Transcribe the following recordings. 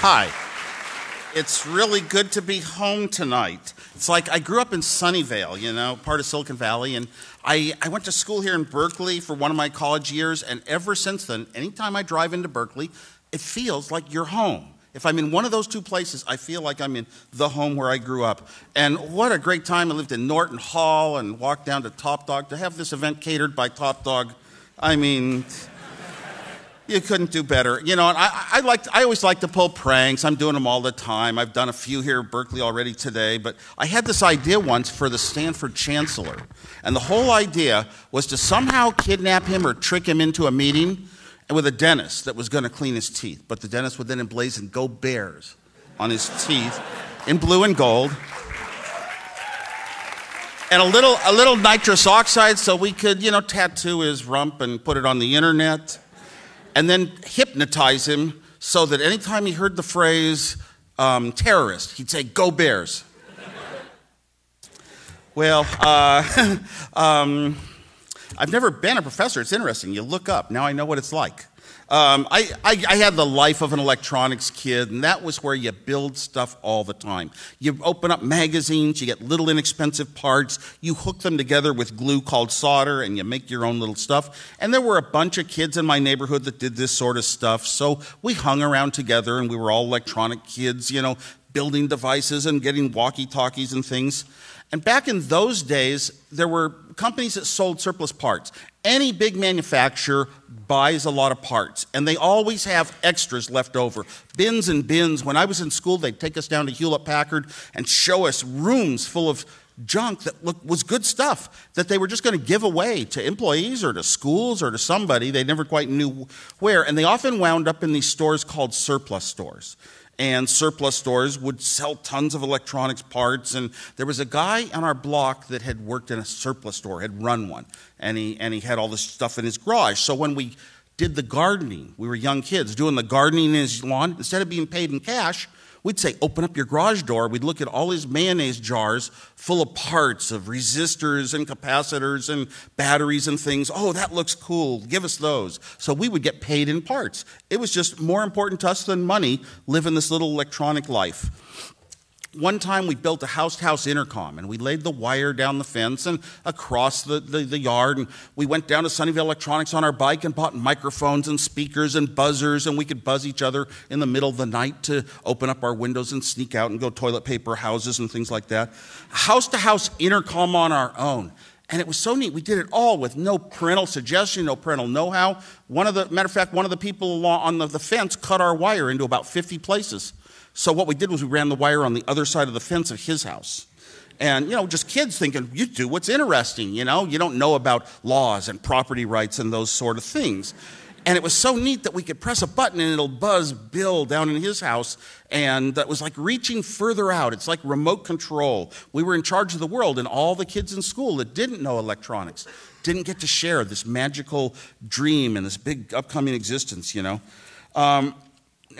Hi. It's really good to be home tonight. It's like I grew up in Sunnyvale, you know, part of Silicon Valley, and I, I went to school here in Berkeley for one of my college years, and ever since then, anytime I drive into Berkeley, it feels like you're home. If I'm in one of those two places, I feel like I'm in the home where I grew up. And what a great time. I lived in Norton Hall and walked down to Top Dog to have this event catered by Top Dog. I mean, you couldn't do better. You know, and I, I, like, I always like to pull pranks. I'm doing them all the time. I've done a few here at Berkeley already today. But I had this idea once for the Stanford Chancellor. And the whole idea was to somehow kidnap him or trick him into a meeting with a dentist that was going to clean his teeth. But the dentist would then emblazon Go Bears on his teeth in blue and gold. And a little, a little nitrous oxide so we could, you know, tattoo his rump and put it on the internet and then hypnotize him so that anytime he heard the phrase um, terrorist, he'd say, Go Bears. well, uh, um, I've never been a professor. It's interesting. You look up. Now I know what it's like. Um, I, I, I, had the life of an electronics kid, and that was where you build stuff all the time. You open up magazines, you get little inexpensive parts, you hook them together with glue called solder, and you make your own little stuff. And there were a bunch of kids in my neighborhood that did this sort of stuff, so we hung around together, and we were all electronic kids, you know, building devices and getting walkie talkies and things. And back in those days, there were companies that sold surplus parts. Any big manufacturer buys a lot of parts, and they always have extras left over. Bins and bins. When I was in school, they'd take us down to Hewlett Packard and show us rooms full of junk that look, was good stuff that they were just going to give away to employees or to schools or to somebody. They never quite knew where. And they often wound up in these stores called surplus stores and surplus stores would sell tons of electronics parts. And there was a guy on our block that had worked in a surplus store, had run one, and he, and he had all this stuff in his garage. So when we did the gardening, we were young kids doing the gardening in his lawn, instead of being paid in cash, We'd say, open up your garage door. We'd look at all his mayonnaise jars full of parts of resistors and capacitors and batteries and things. Oh, that looks cool. Give us those. So we would get paid in parts. It was just more important to us than money living this little electronic life one time we built a house to house intercom and we laid the wire down the fence and across the, the, the, yard and we went down to sunnyvale electronics on our bike and bought microphones and speakers and buzzers and we could buzz each other in the middle of the night to open up our windows and sneak out and go toilet paper houses and things like that house to house intercom on our own and it was so neat. We did it all with no parental suggestion, no parental know-how. One of the matter of fact, one of the people on the, the fence cut our wire into about 50 places. So what we did was we ran the wire on the other side of the fence of his house. And, you know, just kids thinking, you do what's interesting, you know? You don't know about laws and property rights and those sort of things. And it was so neat that we could press a button and it'll buzz Bill down in his house. And that was like reaching further out. It's like remote control. We were in charge of the world, and all the kids in school that didn't know electronics didn't get to share this magical dream and this big upcoming existence, you know? Um,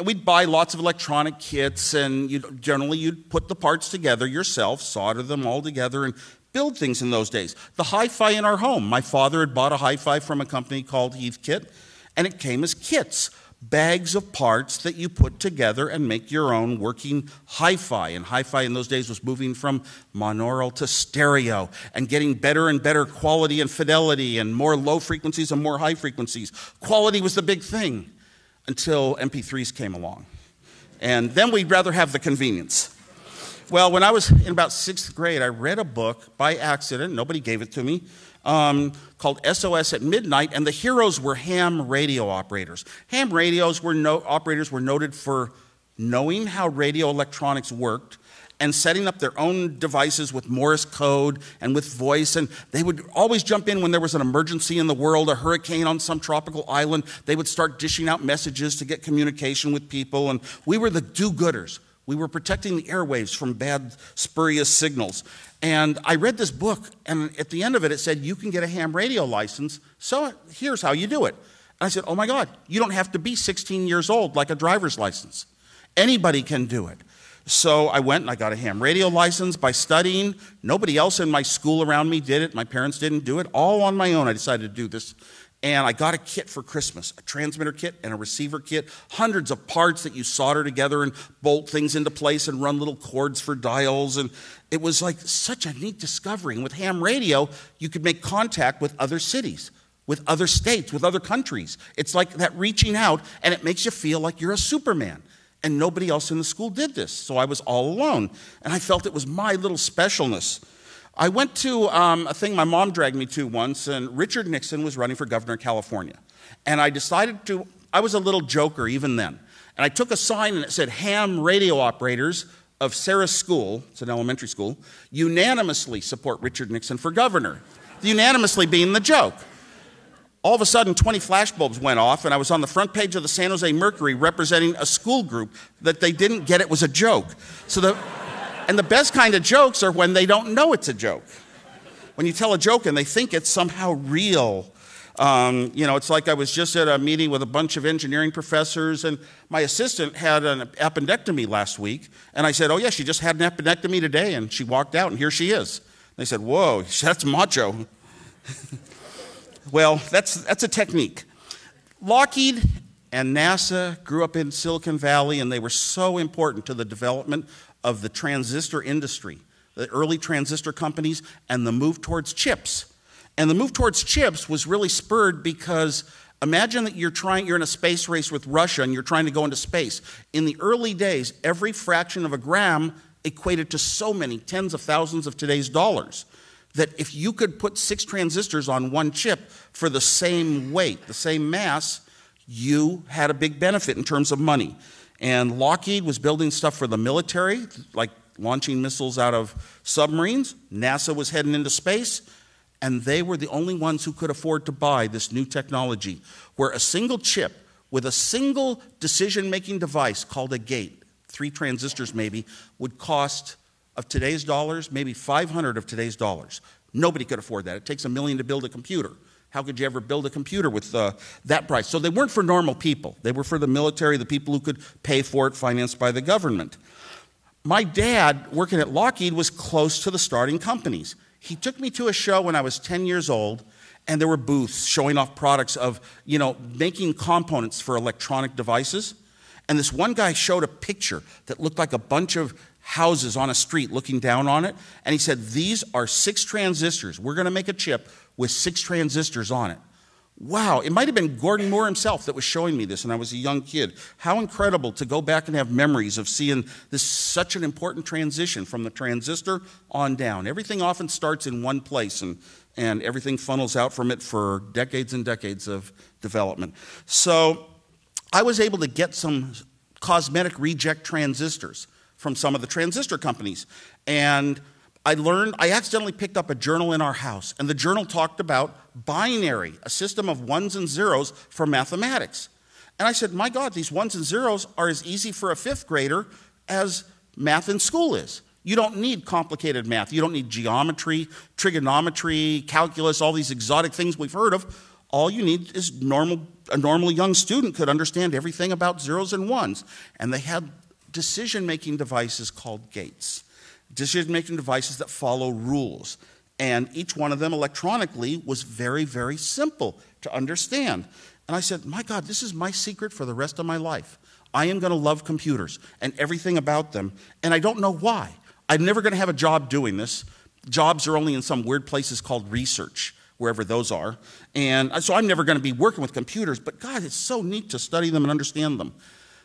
we'd buy lots of electronic kits, and you'd, generally you'd put the parts together yourself, solder them all together, and build things in those days. The hi fi in our home. My father had bought a hi fi from a company called Heathkit, and it came as kits bags of parts that you put together and make your own working hi fi. And hi fi in those days was moving from monaural to stereo and getting better and better quality and fidelity and more low frequencies and more high frequencies. Quality was the big thing until MP3s came along. And then we'd rather have the convenience. Well, when I was in about sixth grade, I read a book by accident, nobody gave it to me, um, called SOS at Midnight, and the heroes were ham radio operators. Ham radios were no, operators were noted for knowing how radio electronics worked and setting up their own devices with Morse code and with voice. And they would always jump in when there was an emergency in the world, a hurricane on some tropical island. They would start dishing out messages to get communication with people. And we were the do gooders. We were protecting the airwaves from bad, spurious signals. And I read this book, and at the end of it, it said, You can get a ham radio license. So here's how you do it. And I said, Oh my God, you don't have to be 16 years old like a driver's license. Anybody can do it. So I went and I got a ham radio license by studying. Nobody else in my school around me did it. My parents didn't do it. All on my own, I decided to do this. And I got a kit for Christmas a transmitter kit and a receiver kit, hundreds of parts that you solder together and bolt things into place and run little cords for dials. And it was like such a neat discovery. And with ham radio, you could make contact with other cities, with other states, with other countries. It's like that reaching out, and it makes you feel like you're a Superman. And nobody else in the school did this. So I was all alone. And I felt it was my little specialness. I went to um, a thing my mom dragged me to once, and Richard Nixon was running for governor of California. And I decided to, I was a little joker even then. And I took a sign and it said, Ham radio operators of Sarah School, it's an elementary school, unanimously support Richard Nixon for governor. unanimously being the joke. All of a sudden, 20 flashbulbs went off, and I was on the front page of the San Jose Mercury representing a school group that they didn't get it was a joke. So the and the best kind of jokes are when they don't know it's a joke. When you tell a joke and they think it's somehow real. Um, you know, it's like I was just at a meeting with a bunch of engineering professors, and my assistant had an appendectomy last week. And I said, Oh, yeah, she just had an appendectomy today. And she walked out, and here she is. They said, Whoa, that's macho. Well, that's, that's a technique. Lockheed and NASA grew up in Silicon Valley, and they were so important to the development of the transistor industry, the early transistor companies, and the move towards chips. And the move towards chips was really spurred because imagine that you're trying you're in a space race with Russia and you're trying to go into space. In the early days, every fraction of a gram equated to so many tens of thousands of today's dollars that if you could put six transistors on one chip for the same weight, the same mass, you had a big benefit in terms of money. And Lockheed was building stuff for the military, like launching missiles out of submarines. NASA was heading into space. And they were the only ones who could afford to buy this new technology, where a single chip with a single decision making device called a gate, three transistors maybe, would cost of today's dollars, maybe 500 of today's dollars. Nobody could afford that. It takes a million to build a computer. How could you ever build a computer with uh, that price? So they weren't for normal people. They were for the military, the people who could pay for it, financed by the government. My dad, working at Lockheed, was close to the starting companies. He took me to a show when I was 10 years old, and there were booths showing off products of, you know, making components for electronic devices. And this one guy showed a picture that looked like a bunch of houses on a street looking down on it. And he said, These are six transistors. We're going to make a chip with six transistors on it. Wow, it might have been Gordon Moore himself that was showing me this when I was a young kid. How incredible to go back and have memories of seeing this such an important transition from the transistor on down. Everything often starts in one place and, and everything funnels out from it for decades and decades of development. So I was able to get some cosmetic reject transistors from some of the transistor companies. And I learned, I accidentally picked up a journal in our house, and the journal talked about binary, a system of ones and zeros for mathematics. And I said, My God, these ones and zeros are as easy for a fifth grader as math in school is. You don't need complicated math. You don't need geometry, trigonometry, calculus, all these exotic things we've heard of. All you need is normal, a normal young student could understand everything about zeros and ones. And they had decision making devices called gates decision making devices that follow rules. And each one of them electronically was very, very simple to understand. And I said, My God, this is my secret for the rest of my life. I am going to love computers and everything about them. And I don't know why. I'm never going to have a job doing this. Jobs are only in some weird places called research, wherever those are. And uh, so I'm never going to be working with computers. But God, it's so neat to study them and understand them.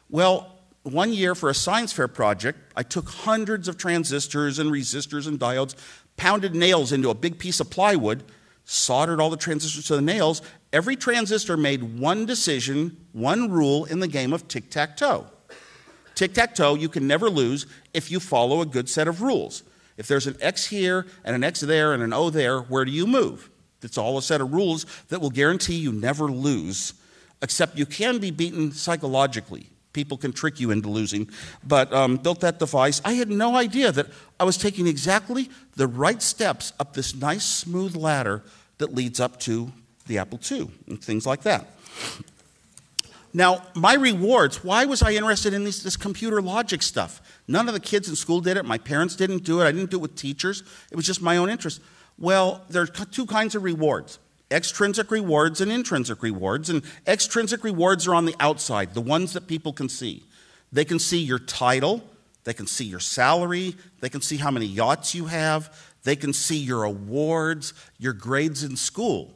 Well, one year for a science fair project, I took hundreds of transistors and resistors and diodes, pounded nails into a big piece of plywood, soldered all the transistors to the nails. Every transistor made one decision, one rule in the game of tic tac toe. Tic tac toe, you can never lose if you follow a good set of rules. If there's an X here and an X there and an O there, where do you move? It's all a set of rules that will guarantee you never lose, except you can be beaten psychologically people can trick you into losing, but um, built that device. I had no idea that I was taking exactly the right steps up this nice, smooth ladder that leads up to the Apple II and things like that. Now, my rewards, why was I interested in this, this computer logic stuff? None of the kids in school did it. My parents didn't do it. I didn't do it with teachers. It was just my own interest. Well, there are two kinds of rewards extrinsic rewards and intrinsic rewards. And extrinsic rewards are on the outside, the ones that people can see. They can see your title, they can see your salary, they can see how many yachts you have, they can see your awards, your grades in school.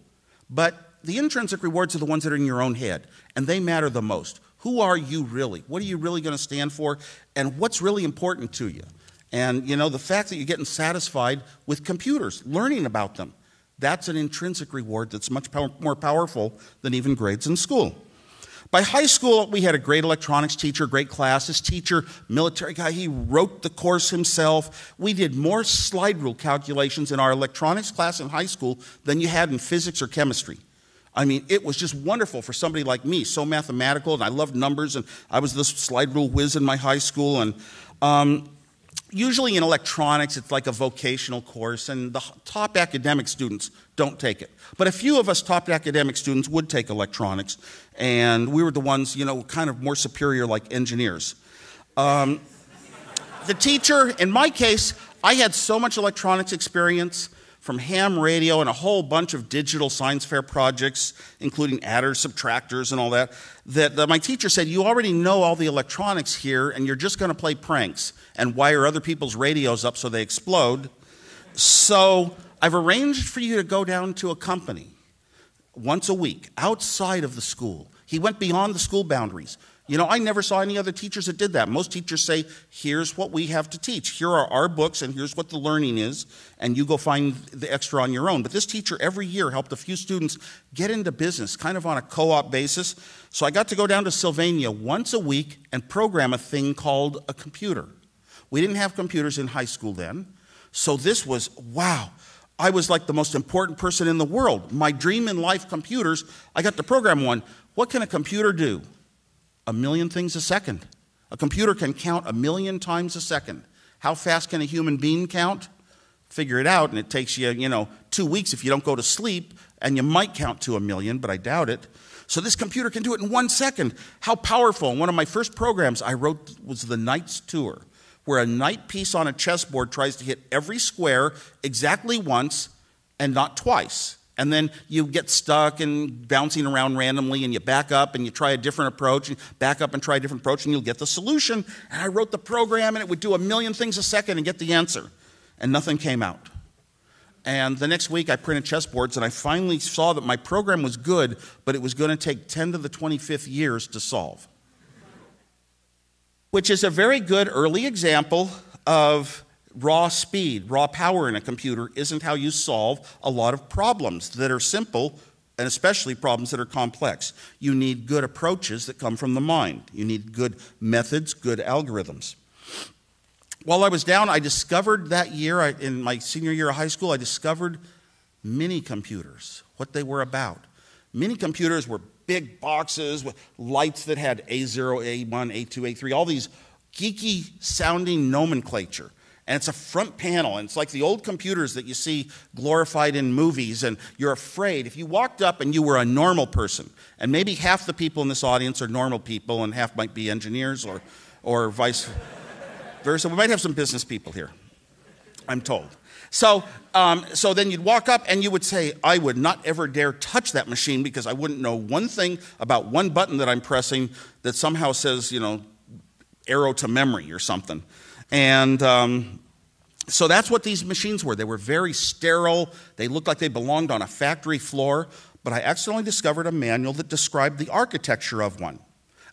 But the intrinsic rewards are the ones that are in your own head, and they matter the most. Who are you really? What are you really going to stand for? And what's really important to you? And, you know, the fact that you're getting satisfied with computers, learning about them, that's an intrinsic reward that's much power, more powerful than even grades in school. By high school, we had a great electronics teacher, great classes teacher, military guy. He wrote the course himself. We did more slide rule calculations in our electronics class in high school than you had in physics or chemistry. I mean, it was just wonderful for somebody like me, so mathematical, and I loved numbers, and I was the slide rule whiz in my high school. And um, usually in electronics, it's like a vocational course, and the top academic students don't take it. But a few of us top academic students would take electronics, and we were the ones, you know, kind of more superior like engineers. Um, the teacher, in my case, I had so much electronics experience from ham radio and a whole bunch of digital science fair projects, including adders, subtractors, and all that, that, that my teacher said, You already know all the electronics here, and you're just going to play pranks and wire other people's radios up so they explode. So I've arranged for you to go down to a company once a week outside of the school. He went beyond the school boundaries. You know, I never saw any other teachers that did that. Most teachers say, here's what we have to teach. Here are our books, and here's what the learning is, and you go find the extra on your own. But this teacher every year helped a few students get into business, kind of on a co op basis. So I got to go down to Sylvania once a week and program a thing called a computer. We didn't have computers in high school then. So this was, wow, I was like the most important person in the world. My dream in life computers, I got to program one. What can a computer do? A million things a second. A computer can count a million times a second. How fast can a human being count? Figure it out, and it takes you, you know, two weeks if you don't go to sleep, and you might count to a million, but I doubt it. So this computer can do it in one second. How powerful. And one of my first programs I wrote was the Knight's Tour, where a knight piece on a chessboard tries to hit every square exactly once and not twice and then you get stuck and bouncing around randomly and you back up and you try a different approach and back up and try a different approach and you'll get the solution. And i wrote the program and it would do a million things a second and get the answer. And nothing came out. And the next week i printed chessboards and i finally saw that my program was good but it was going to take 10 to the 25th years to solve. Which is a very good early example of raw speed, raw power in a computer isn't how you solve a lot of problems that are simple and especially problems that are complex. You need good approaches that come from the mind. You need good methods, good algorithms. While I was down, I discovered that year, in my senior year of high school, I discovered mini computers, what they were about. Mini computers were big boxes with lights that had A0, A1, A2, A3, all these geeky sounding nomenclature and it's a front panel, and it's like the old computers that you see glorified in movies, and you're afraid. If you walked up and you were a normal person, and maybe half the people in this audience are normal people, and half might be engineers or, or vice versa. We might have some business people here, I'm told. So, um, so then you'd walk up and you would say, I would not ever dare touch that machine because I wouldn't know one thing about one button that I'm pressing that somehow says, you know, arrow to memory or something. And um, so that's what these machines were. They were very sterile, they looked like they belonged on a factory floor. But I accidentally discovered a manual that described the architecture of one.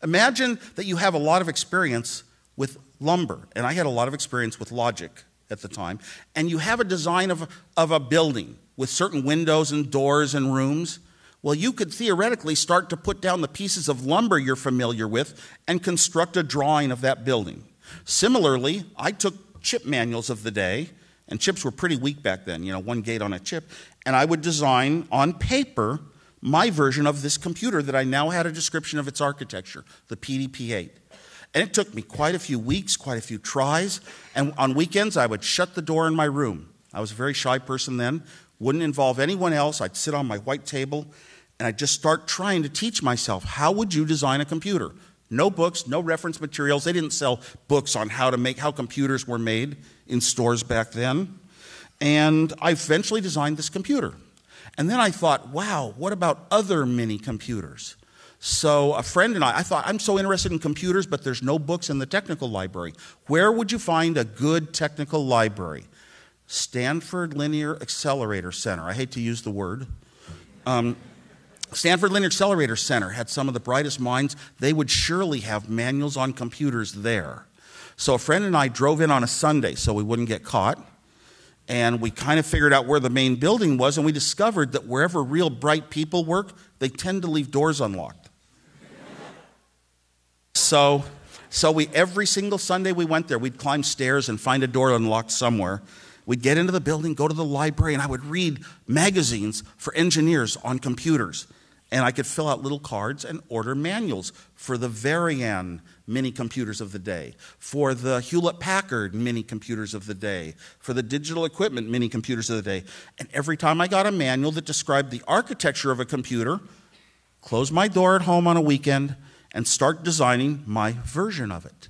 Imagine that you have a lot of experience with lumber, and I had a lot of experience with logic at the time, and you have a design of, of a building with certain windows and doors and rooms. Well, you could theoretically start to put down the pieces of lumber you're familiar with and construct a drawing of that building. Similarly, I took chip manuals of the day, and chips were pretty weak back then, you know, one gate on a chip, and I would design on paper my version of this computer that I now had a description of its architecture, the PDP 8. And it took me quite a few weeks, quite a few tries, and on weekends I would shut the door in my room. I was a very shy person then, wouldn't involve anyone else. I'd sit on my white table and I'd just start trying to teach myself how would you design a computer? No books, no reference materials. They didn't sell books on how to make how computers were made in stores back then. And I eventually designed this computer. And then I thought, wow, what about other mini computers? So a friend and I, I thought, I'm so interested in computers, but there's no books in the technical library. Where would you find a good technical library? Stanford Linear Accelerator Center. I hate to use the word. Um, Stanford Linear Accelerator Center had some of the brightest minds. They would surely have manuals on computers there. So a friend and I drove in on a Sunday so we wouldn't get caught. And we kind of figured out where the main building was, and we discovered that wherever real bright people work, they tend to leave doors unlocked. So, so we every single Sunday we went there, we'd climb stairs and find a door unlocked somewhere. We'd get into the building, go to the library, and I would read magazines for engineers on computers. And I could fill out little cards and order manuals for the Varian mini computers of the day, for the Hewlett Packard mini computers of the day, for the digital equipment mini computers of the day. And every time I got a manual that described the architecture of a computer, close my door at home on a weekend, and start designing my version of it.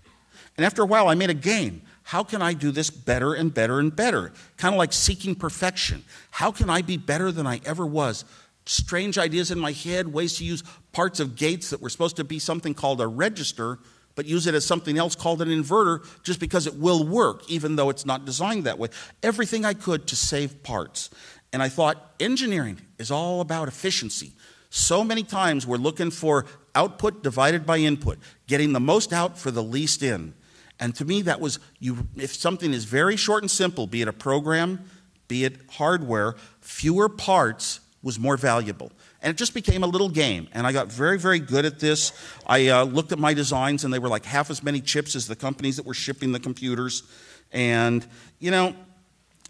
And after a while, I made a game. How can I do this better and better and better? Kind of like seeking perfection. How can I be better than I ever was? Strange ideas in my head, ways to use parts of gates that were supposed to be something called a register, but use it as something else called an inverter just because it will work, even though it's not designed that way. Everything I could to save parts. And I thought engineering is all about efficiency. So many times we're looking for output divided by input, getting the most out for the least in. And to me, that was you, if something is very short and simple, be it a program, be it hardware, fewer parts was more valuable. And it just became a little game. And I got very, very good at this. I uh, looked at my designs, and they were like half as many chips as the companies that were shipping the computers. And, you know,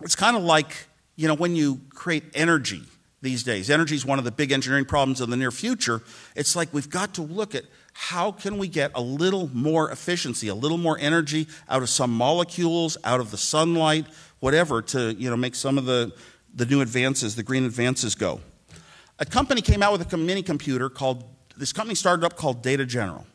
it's kind of like, you know, when you create energy these days. Energy is one of the big engineering problems of the near future. It's like we've got to look at how can we get a little more efficiency, a little more energy out of some molecules, out of the sunlight, whatever, to you know, make some of the, the new advances, the green advances go. A company came out with a mini computer called, this company started up called Data General.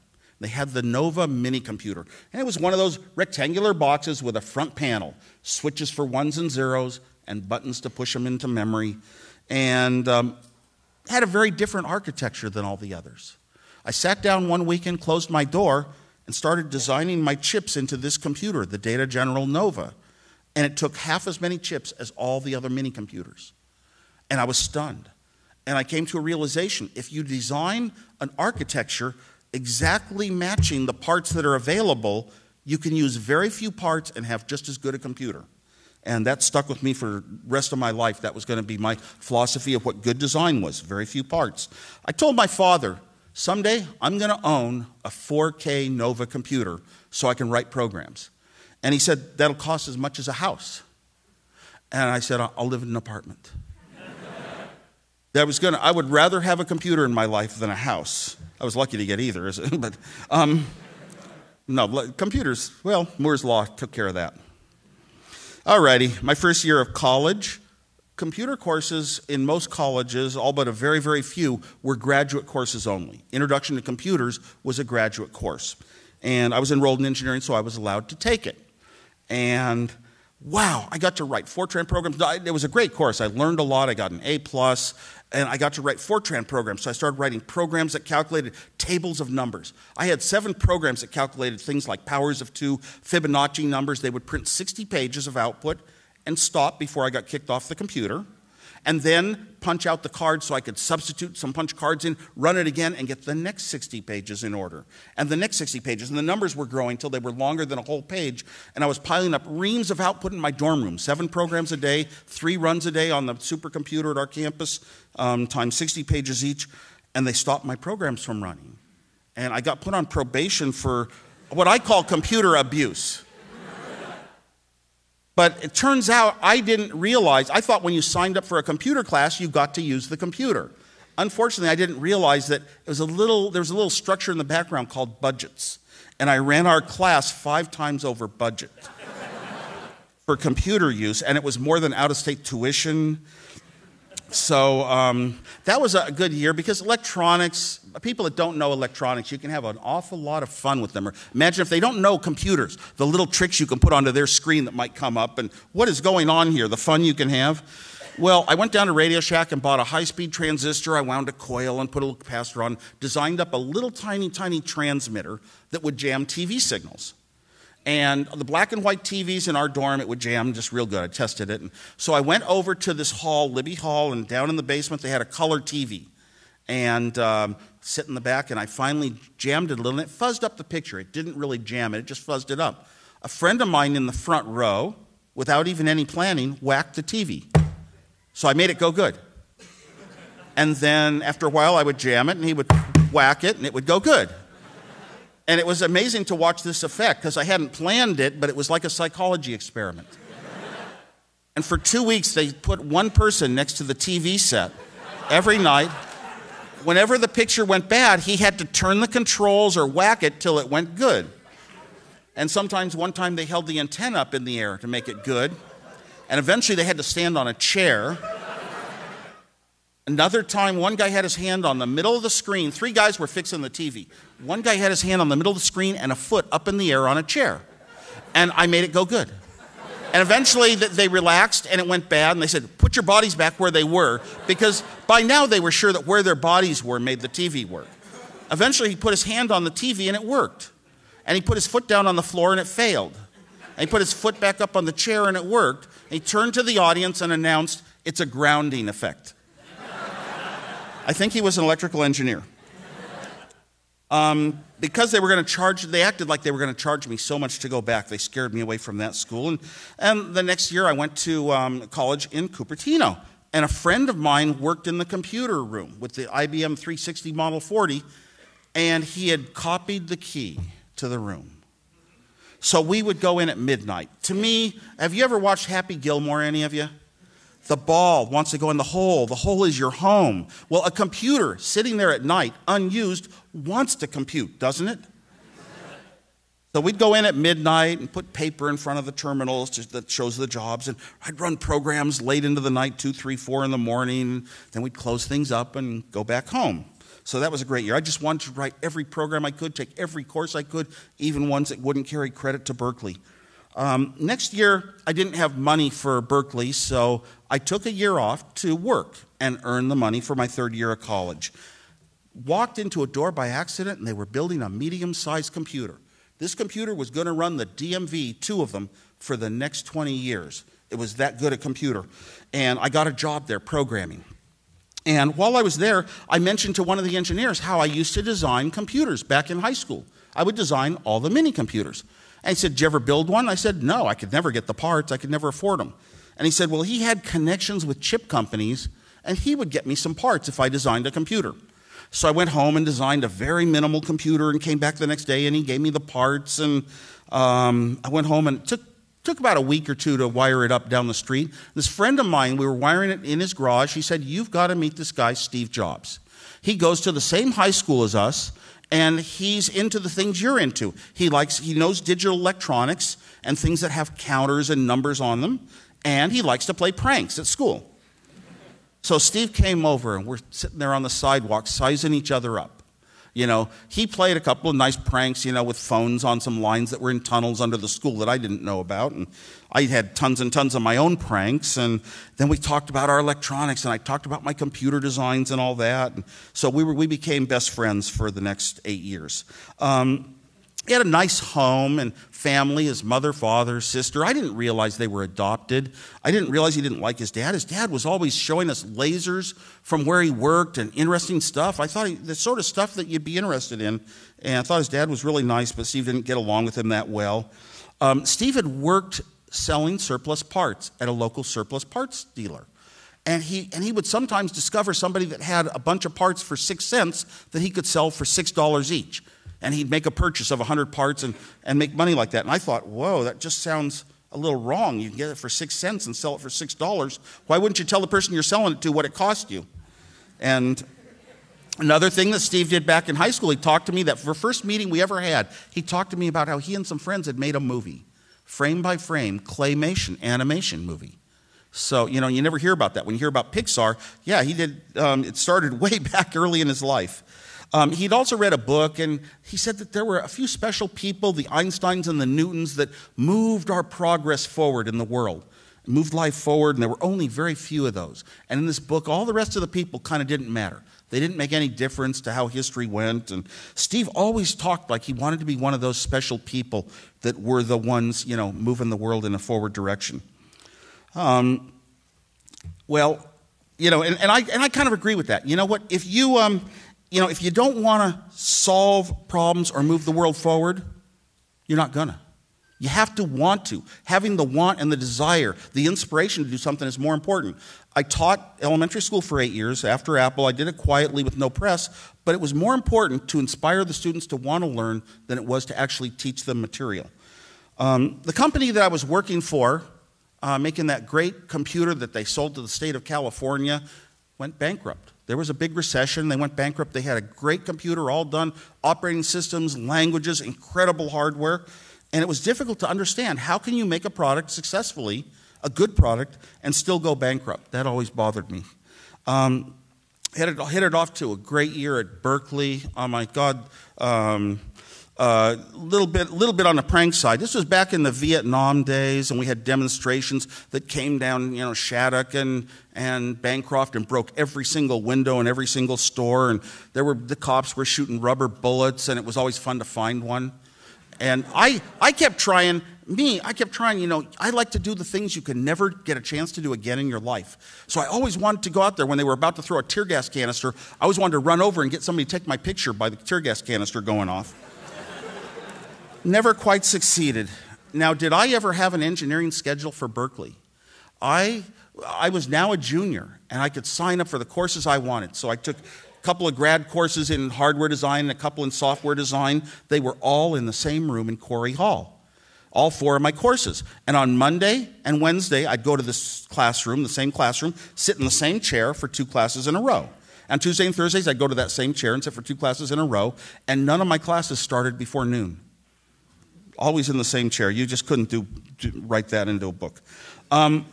They had the Nova mini computer. And it was one of those rectangular boxes with a front panel, switches for ones and zeros, and buttons to push them into memory and um, had a very different architecture than all the others. I sat down one weekend, closed my door, and started designing my chips into this computer, the Data General Nova. And it took half as many chips as all the other mini computers. And I was stunned. And I came to a realization if you design an architecture exactly matching the parts that are available, you can use very few parts and have just as good a computer. And that stuck with me for the rest of my life. That was going to be my philosophy of what good design was very few parts. I told my father, someday I'm going to own a 4K Nova computer so I can write programs. And he said, that'll cost as much as a house. And I said, I'll live in an apartment. That was gonna, I would rather have a computer in my life than a house. I was lucky to get either, but um, no, computers, well, Moore's Law took care of that. Alrighty, my first year of college. Computer courses in most colleges, all but a very, very few, were graduate courses only. Introduction to Computers was a graduate course. And I was enrolled in engineering, so I was allowed to take it. And wow, I got to write Fortran programs. It was a great course. I learned a lot. I got an A plus, and I got to write Fortran programs. So I started writing programs that calculated tables of numbers. I had seven programs that calculated things like powers of two, Fibonacci numbers. They would print 60 pages of output and stop before I got kicked off the computer and then punch out the cards so I could substitute some punch cards in, run it again, and get the next 60 pages in order. And the next 60 pages. And the numbers were growing until they were longer than a whole page. And I was piling up reams of output in my dorm room seven programs a day, three runs a day on the supercomputer at our campus, um, times 60 pages each. And they stopped my programs from running. And I got put on probation for what I call computer abuse. But it turns out I didn't realize, I thought when you signed up for a computer class, you got to use the computer. Unfortunately, I didn't realize that it was a little, there was a little structure in the background called budgets. And I ran our class five times over budget for computer use, and it was more than out of state tuition so um, that was a good year because electronics, people that don't know electronics, you can have an awful lot of fun with them. Or imagine if they don't know computers, the little tricks you can put onto their screen that might come up, and what is going on here, the fun you can have. Well, I went down to Radio Shack and bought a high speed transistor. I wound a coil and put a little capacitor on, designed up a little tiny, tiny transmitter that would jam TV signals. And the black and white TVs in our dorm, it would jam just real good. I tested it. And so I went over to this hall, Libby Hall, and down in the basement they had a color TV. And um, sit in the back, and I finally jammed it a little, and it fuzzed up the picture. It didn't really jam it, it just fuzzed it up. A friend of mine in the front row, without even any planning, whacked the TV. So I made it go good. And then after a while, I would jam it, and he would whack it, and it would go good. And it was amazing to watch this effect because I hadn't planned it, but it was like a psychology experiment. And for two weeks, they put one person next to the TV set every night. Whenever the picture went bad, he had to turn the controls or whack it till it went good. And sometimes, one time, they held the antenna up in the air to make it good. And eventually, they had to stand on a chair. Another time, one guy had his hand on the middle of the screen. Three guys were fixing the TV. One guy had his hand on the middle of the screen and a foot up in the air on a chair. And I made it go good. And eventually they relaxed and it went bad. And they said, put your bodies back where they were. Because by now they were sure that where their bodies were made the TV work. Eventually he put his hand on the TV and it worked. And he put his foot down on the floor and it failed. And he put his foot back up on the chair and it worked. And he turned to the audience and announced, it's a grounding effect. I think he was an electrical engineer. Um, because they were going to charge, they acted like they were going to charge me so much to go back. They scared me away from that school. And, and the next year, I went to um, college in Cupertino. And a friend of mine worked in the computer room with the IBM 360 Model 40, and he had copied the key to the room. So we would go in at midnight. To me, have you ever watched Happy Gilmore, any of you? The ball wants to go in the hole. The hole is your home. Well, a computer sitting there at night, unused, wants to compute, doesn't it? So we'd go in at midnight and put paper in front of the terminals that shows the jobs, and I'd run programs late into the night, two, three, four in the morning. Then we'd close things up and go back home. So that was a great year. I just wanted to write every program I could, take every course I could, even ones that wouldn't carry credit to Berkeley. Um, next year, I didn't have money for Berkeley, so I took a year off to work and earn the money for my third year of college. Walked into a door by accident, and they were building a medium sized computer. This computer was going to run the DMV, two of them, for the next 20 years. It was that good a computer. And I got a job there programming. And while I was there, I mentioned to one of the engineers how I used to design computers back in high school. I would design all the mini computers. And he said, Did you ever build one? I said, No, I could never get the parts. I could never afford them. And he said, Well, he had connections with chip companies, and he would get me some parts if I designed a computer. So I went home and designed a very minimal computer and came back the next day and he gave me the parts. And um, I went home and took, took about a week or two to wire it up down the street. This friend of mine, we were wiring it in his garage. He said, You've got to meet this guy, Steve Jobs. He goes to the same high school as us and he's into the things you're into. He likes he knows digital electronics and things that have counters and numbers on them, and he likes to play pranks at school. So Steve came over and we're sitting there on the sidewalk sizing each other up. You know, he played a couple of nice pranks, you know, with phones on some lines that were in tunnels under the school that I didn't know about. And I had tons and tons of my own pranks. And then we talked about our electronics and I talked about my computer designs and all that. And so we, were, we became best friends for the next eight years. Um, he had a nice home and family, his mother, father, sister. I didn't realize they were adopted. I didn't realize he didn't like his dad. His dad was always showing us lasers from where he worked and interesting stuff. I thought he, the sort of stuff that you'd be interested in. And I thought his dad was really nice, but Steve didn't get along with him that well. Um, Steve had worked selling surplus parts at a local surplus parts dealer. And he, and he would sometimes discover somebody that had a bunch of parts for six cents that he could sell for $6 each and he'd make a purchase of 100 parts and, and make money like that. And I thought, whoa, that just sounds a little wrong. You can get it for six cents and sell it for six dollars. Why wouldn't you tell the person you're selling it to what it cost you? And another thing that Steve did back in high school, he talked to me that for first meeting we ever had, he talked to me about how he and some friends had made a movie, frame by frame, claymation, animation movie. So, you know, you never hear about that. When you hear about Pixar, yeah, he did, um, it started way back early in his life. Um, he'd also read a book, and he said that there were a few special people, the Einsteins and the Newtons, that moved our progress forward in the world. moved life forward, and there were only very few of those. And in this book, all the rest of the people kind of didn't matter. They didn't make any difference to how history went. And Steve always talked like he wanted to be one of those special people that were the ones, you know, moving the world in a forward direction. Um, well, you know, and, and, I, and I kind of agree with that. You know what? If you, um, you know, if you don't want to solve problems or move the world forward, you're not gonna. You have to want to. Having the want and the desire, the inspiration to do something is more important. I taught elementary school for eight years after Apple. I did it quietly with no press, but it was more important to inspire the students to want to learn than it was to actually teach them material. Um, the company that I was working for, uh, making that great computer that they sold to the state of California, went bankrupt. There was a big recession. They went bankrupt. They had a great computer, all done, operating systems, languages, incredible hardware. And it was difficult to understand how can you make a product successfully, a good product, and still go bankrupt? That always bothered me. Um, hit, it, hit it off to a great year at Berkeley. Oh my God. Um, a uh, little bit, little bit on the prank side. This was back in the Vietnam days, and we had demonstrations that came down, you know, Shattuck and and Bancroft and broke every single window in every single store. And there were the cops were shooting rubber bullets, and it was always fun to find one. And I, I kept trying, me, I kept trying, you know, I like to do the things you can never get a chance to do again in your life. So I always wanted to go out there when they were about to throw a tear gas canister. I always wanted to run over and get somebody to take my picture by the tear gas canister going off. Never quite succeeded. Now, did I ever have an engineering schedule for Berkeley? I, I was now a junior and I could sign up for the courses I wanted. So I took a couple of grad courses in hardware design and a couple in software design. They were all in the same room in Cory Hall. All four of my courses. And on Monday and Wednesday, I'd go to this classroom, the same classroom, sit in the same chair for two classes in a row. On Tuesday and Thursdays, I'd go to that same chair and sit for two classes in a row, and none of my classes started before noon. Always in the same chair. You just couldn't do, do write that into a book. Um,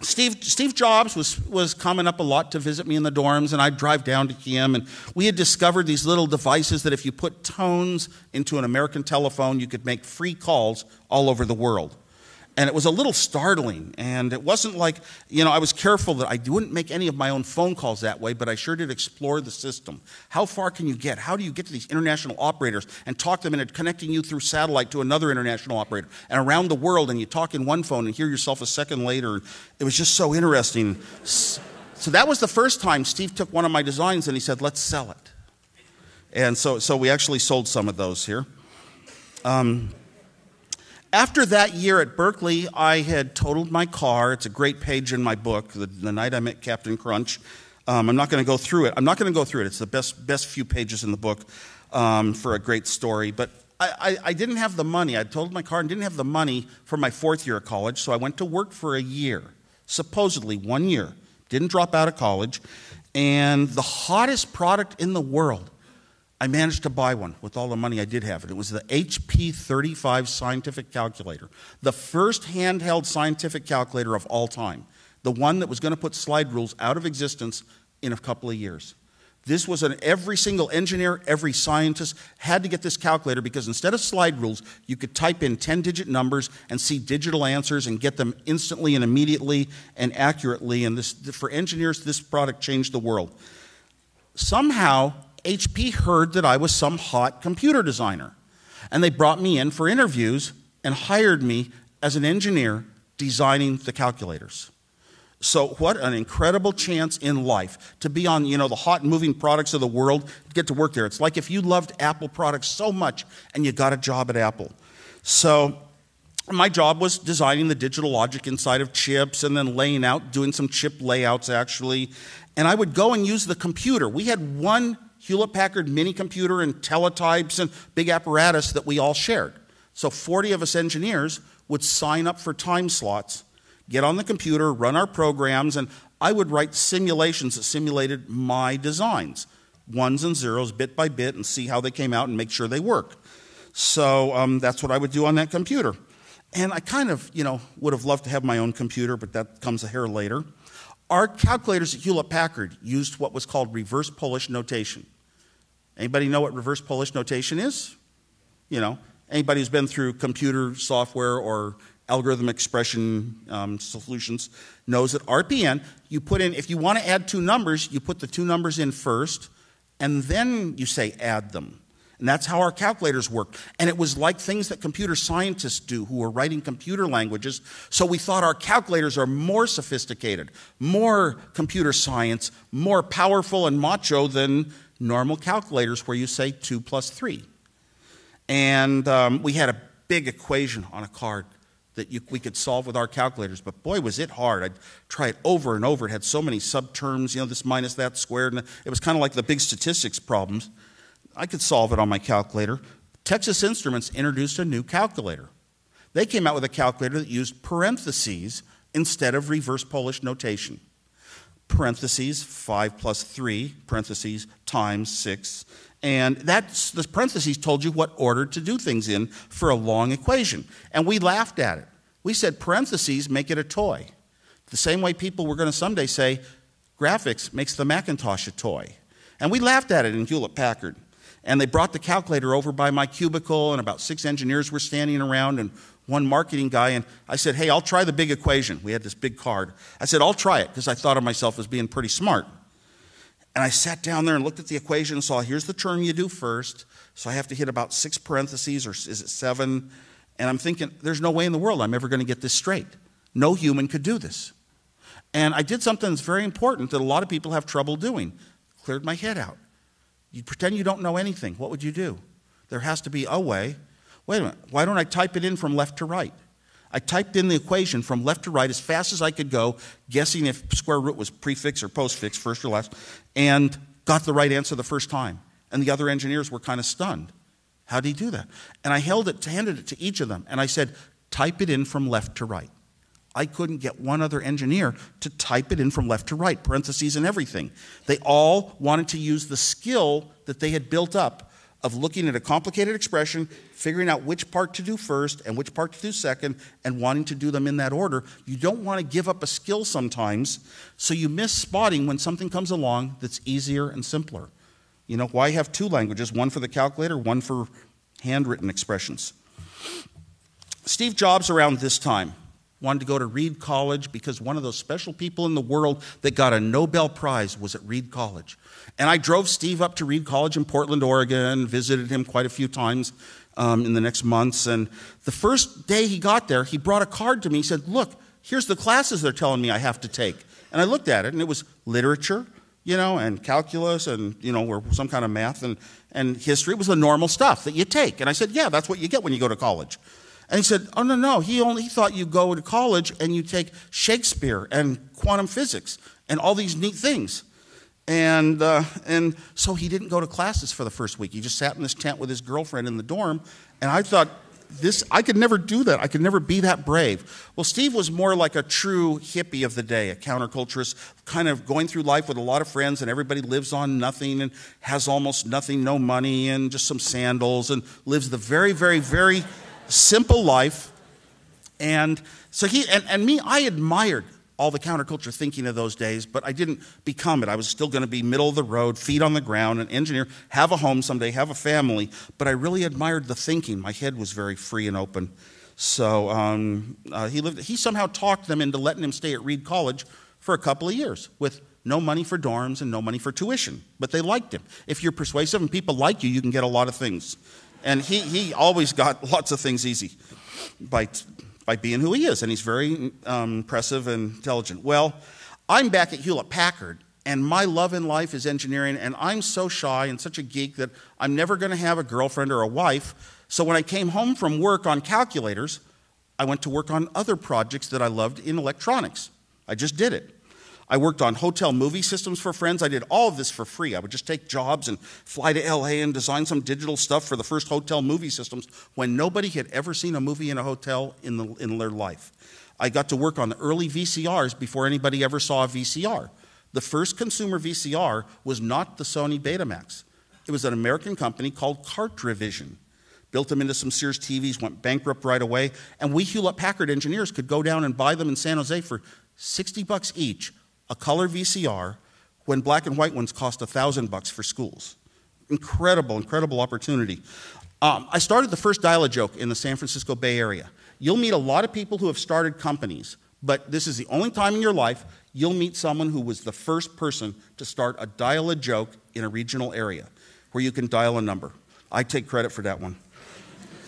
Steve, Steve Jobs was, was coming up a lot to visit me in the dorms, and I'd drive down to him. And we had discovered these little devices that if you put tones into an American telephone, you could make free calls all over the world and it was a little startling. And it wasn't like, you know, I was careful that I wouldn't make any of my own phone calls that way, but I sure did explore the system. How far can you get? How do you get to these international operators and talk them into connecting you through satellite to another international operator and around the world? And you talk in one phone and hear yourself a second later. It was just so interesting. So that was the first time Steve took one of my designs and he said, let's sell it. And so, so we actually sold some of those here. Um, after that year at Berkeley, I had totaled my car. It's a great page in my book, The, the Night I Met Captain Crunch. Um, I'm not going to go through it. I'm not going to go through it. It's the best, best few pages in the book um, for a great story. But I, I, I, didn't have the money. I totaled my car and didn't have the money for my fourth year of college, so I went to work for a year, supposedly one year. Didn't drop out of college. And the hottest product in the world I managed to buy one with all the money I did have. And It was the HP 35 scientific calculator, the first handheld scientific calculator of all time, the one that was going to put slide rules out of existence in a couple of years. This was an every single engineer, every scientist had to get this calculator because instead of slide rules, you could type in 10 digit numbers and see digital answers and get them instantly and immediately and accurately. And this, for engineers, this product changed the world. Somehow, HP heard that I was some hot computer designer. And they brought me in for interviews and hired me as an engineer designing the calculators. So what an incredible chance in life to be on, you know, the hot moving products of the world, get to work there. It's like if you loved Apple products so much and you got a job at Apple. So my job was designing the digital logic inside of chips and then laying out, doing some chip layouts actually. And I would go and use the computer. We had one Hewlett Packard mini computer and teletypes and big apparatus that we all shared. So 40 of us engineers would sign up for time slots, get on the computer, run our programs, and I would write simulations that simulated my designs, ones and zeros, bit by bit, and see how they came out and make sure they work. So um, that's what I would do on that computer. And I kind of, you know, would have loved to have my own computer, but that comes a hair later. Our calculators at Hewlett Packard used what was called reverse Polish notation. Anybody know what reverse Polish notation is? You know, anybody who's been through computer software or algorithm expression um, solutions knows that RPN, you put in, if you want to add two numbers, you put the two numbers in first, and then you say add them. And that's how our calculators work. And it was like things that computer scientists do who are writing computer languages. So we thought our calculators are more sophisticated, more computer science, more powerful and macho than normal calculators where you say 2 plus 3. And um, we had a big equation on a card that you, we could solve with our calculators, but boy, was it hard. I'd try it over and over. It had so many subterms, you know, this minus that squared, and it was kind of like the big statistics problems. I could solve it on my calculator. Texas Instruments introduced a new calculator. They came out with a calculator that used parentheses instead of reverse Polish notation. Parentheses, 5 plus 3, parentheses, times 6. And that's, the parentheses told you what order to do things in for a long equation. And we laughed at it. We said parentheses make it a toy. The same way people were going to someday say graphics makes the Macintosh a toy. And we laughed at it in Hewlett Packard. And they brought the calculator over by my cubicle, and about six engineers were standing around, and one marketing guy. And I said, Hey, I'll try the big equation. We had this big card. I said, I'll try it because I thought of myself as being pretty smart. And I sat down there and looked at the equation and saw here's the term you do first. So I have to hit about six parentheses, or is it seven? And I'm thinking, there's no way in the world I'm ever going to get this straight. No human could do this. And I did something that's very important that a lot of people have trouble doing cleared my head out. You pretend you don't know anything. What would you do? There has to be a way. Wait a minute. Why don't I type it in from left to right? I typed in the equation from left to right as fast as I could go, guessing if square root was prefix or postfix, first or last, and got the right answer the first time. And the other engineers were kind of stunned. How did he do that? And I held it, handed it to each of them, and I said, type it in from left to right. I couldn't get one other engineer to type it in from left to right, parentheses and everything. They all wanted to use the skill that they had built up of looking at a complicated expression, figuring out which part to do first and which part to do second, and wanting to do them in that order. You don't want to give up a skill sometimes, so you miss spotting when something comes along that's easier and simpler. You know, why have two languages, one for the calculator, one for handwritten expressions? Steve Jobs, around this time, wanted to go to Reed College because one of those special people in the world that got a Nobel Prize was at Reed College. And I drove Steve up to Reed College in Portland, Oregon, visited him quite a few times um, in the next months. And the first day he got there, he brought a card to me. He said, Look, here's the classes they're telling me I have to take. And I looked at it, and it was literature, you know, and calculus, and, you know, or some kind of math and, and history. Was the normal stuff that you take. And I said, Yeah, that's what you get when you go to college. And he said, Oh, no, no. He only he thought you go to college and you take Shakespeare and quantum physics and all these neat things. And, uh, and so he didn't go to classes for the first week. He just sat in this tent with his girlfriend in the dorm. And I thought, this, I could never do that. I could never be that brave. Well, Steve was more like a true hippie of the day, a counterculturist, kind of going through life with a lot of friends, and everybody lives on nothing and has almost nothing, no money, and just some sandals, and lives the very, very, very simple life. And so he, and, and me, I admired all the counterculture thinking of those days, but I didn't become it. I was still going to be middle of the road, feet on the ground, an engineer, have a home someday, have a family. But I really admired the thinking. My head was very free and open. So um, uh, he, lived, he somehow talked them into letting him stay at Reed College for a couple of years with no money for dorms and no money for tuition. But they liked him. If you're persuasive and people like you, you can get a lot of things. And he, he always got lots of things easy by, by being who he is. And he's very um, impressive and intelligent. Well, I'm back at Hewlett Packard, and my love in life is engineering, and I'm so shy and such a geek that I'm never going to have a girlfriend or a wife. So when I came home from work on calculators, I went to work on other projects that I loved in electronics. I just did it. I worked on hotel movie systems for friends. I did all of this for free. I would just take jobs and fly to LA and design some digital stuff for the first hotel movie systems when nobody had ever seen a movie in a hotel in, the, in their life. I got to work on the early VCRs before anybody ever saw a VCR. The first consumer VCR was not the Sony Betamax. It was an American company called Cartrivision. Built them into some Sears TVs, went bankrupt right away, and we Hewlett Packard engineers could go down and buy them in San Jose for 60 bucks each a color VCR when black and white ones cost a thousand bucks for schools. Incredible, incredible opportunity. Um, I started the first dial a joke in the San Francisco Bay Area. You'll meet a lot of people who have started companies, but this is the only time in your life you'll meet someone who was the first person to start a dial a joke in a regional area where you can dial a number. I take credit for that one.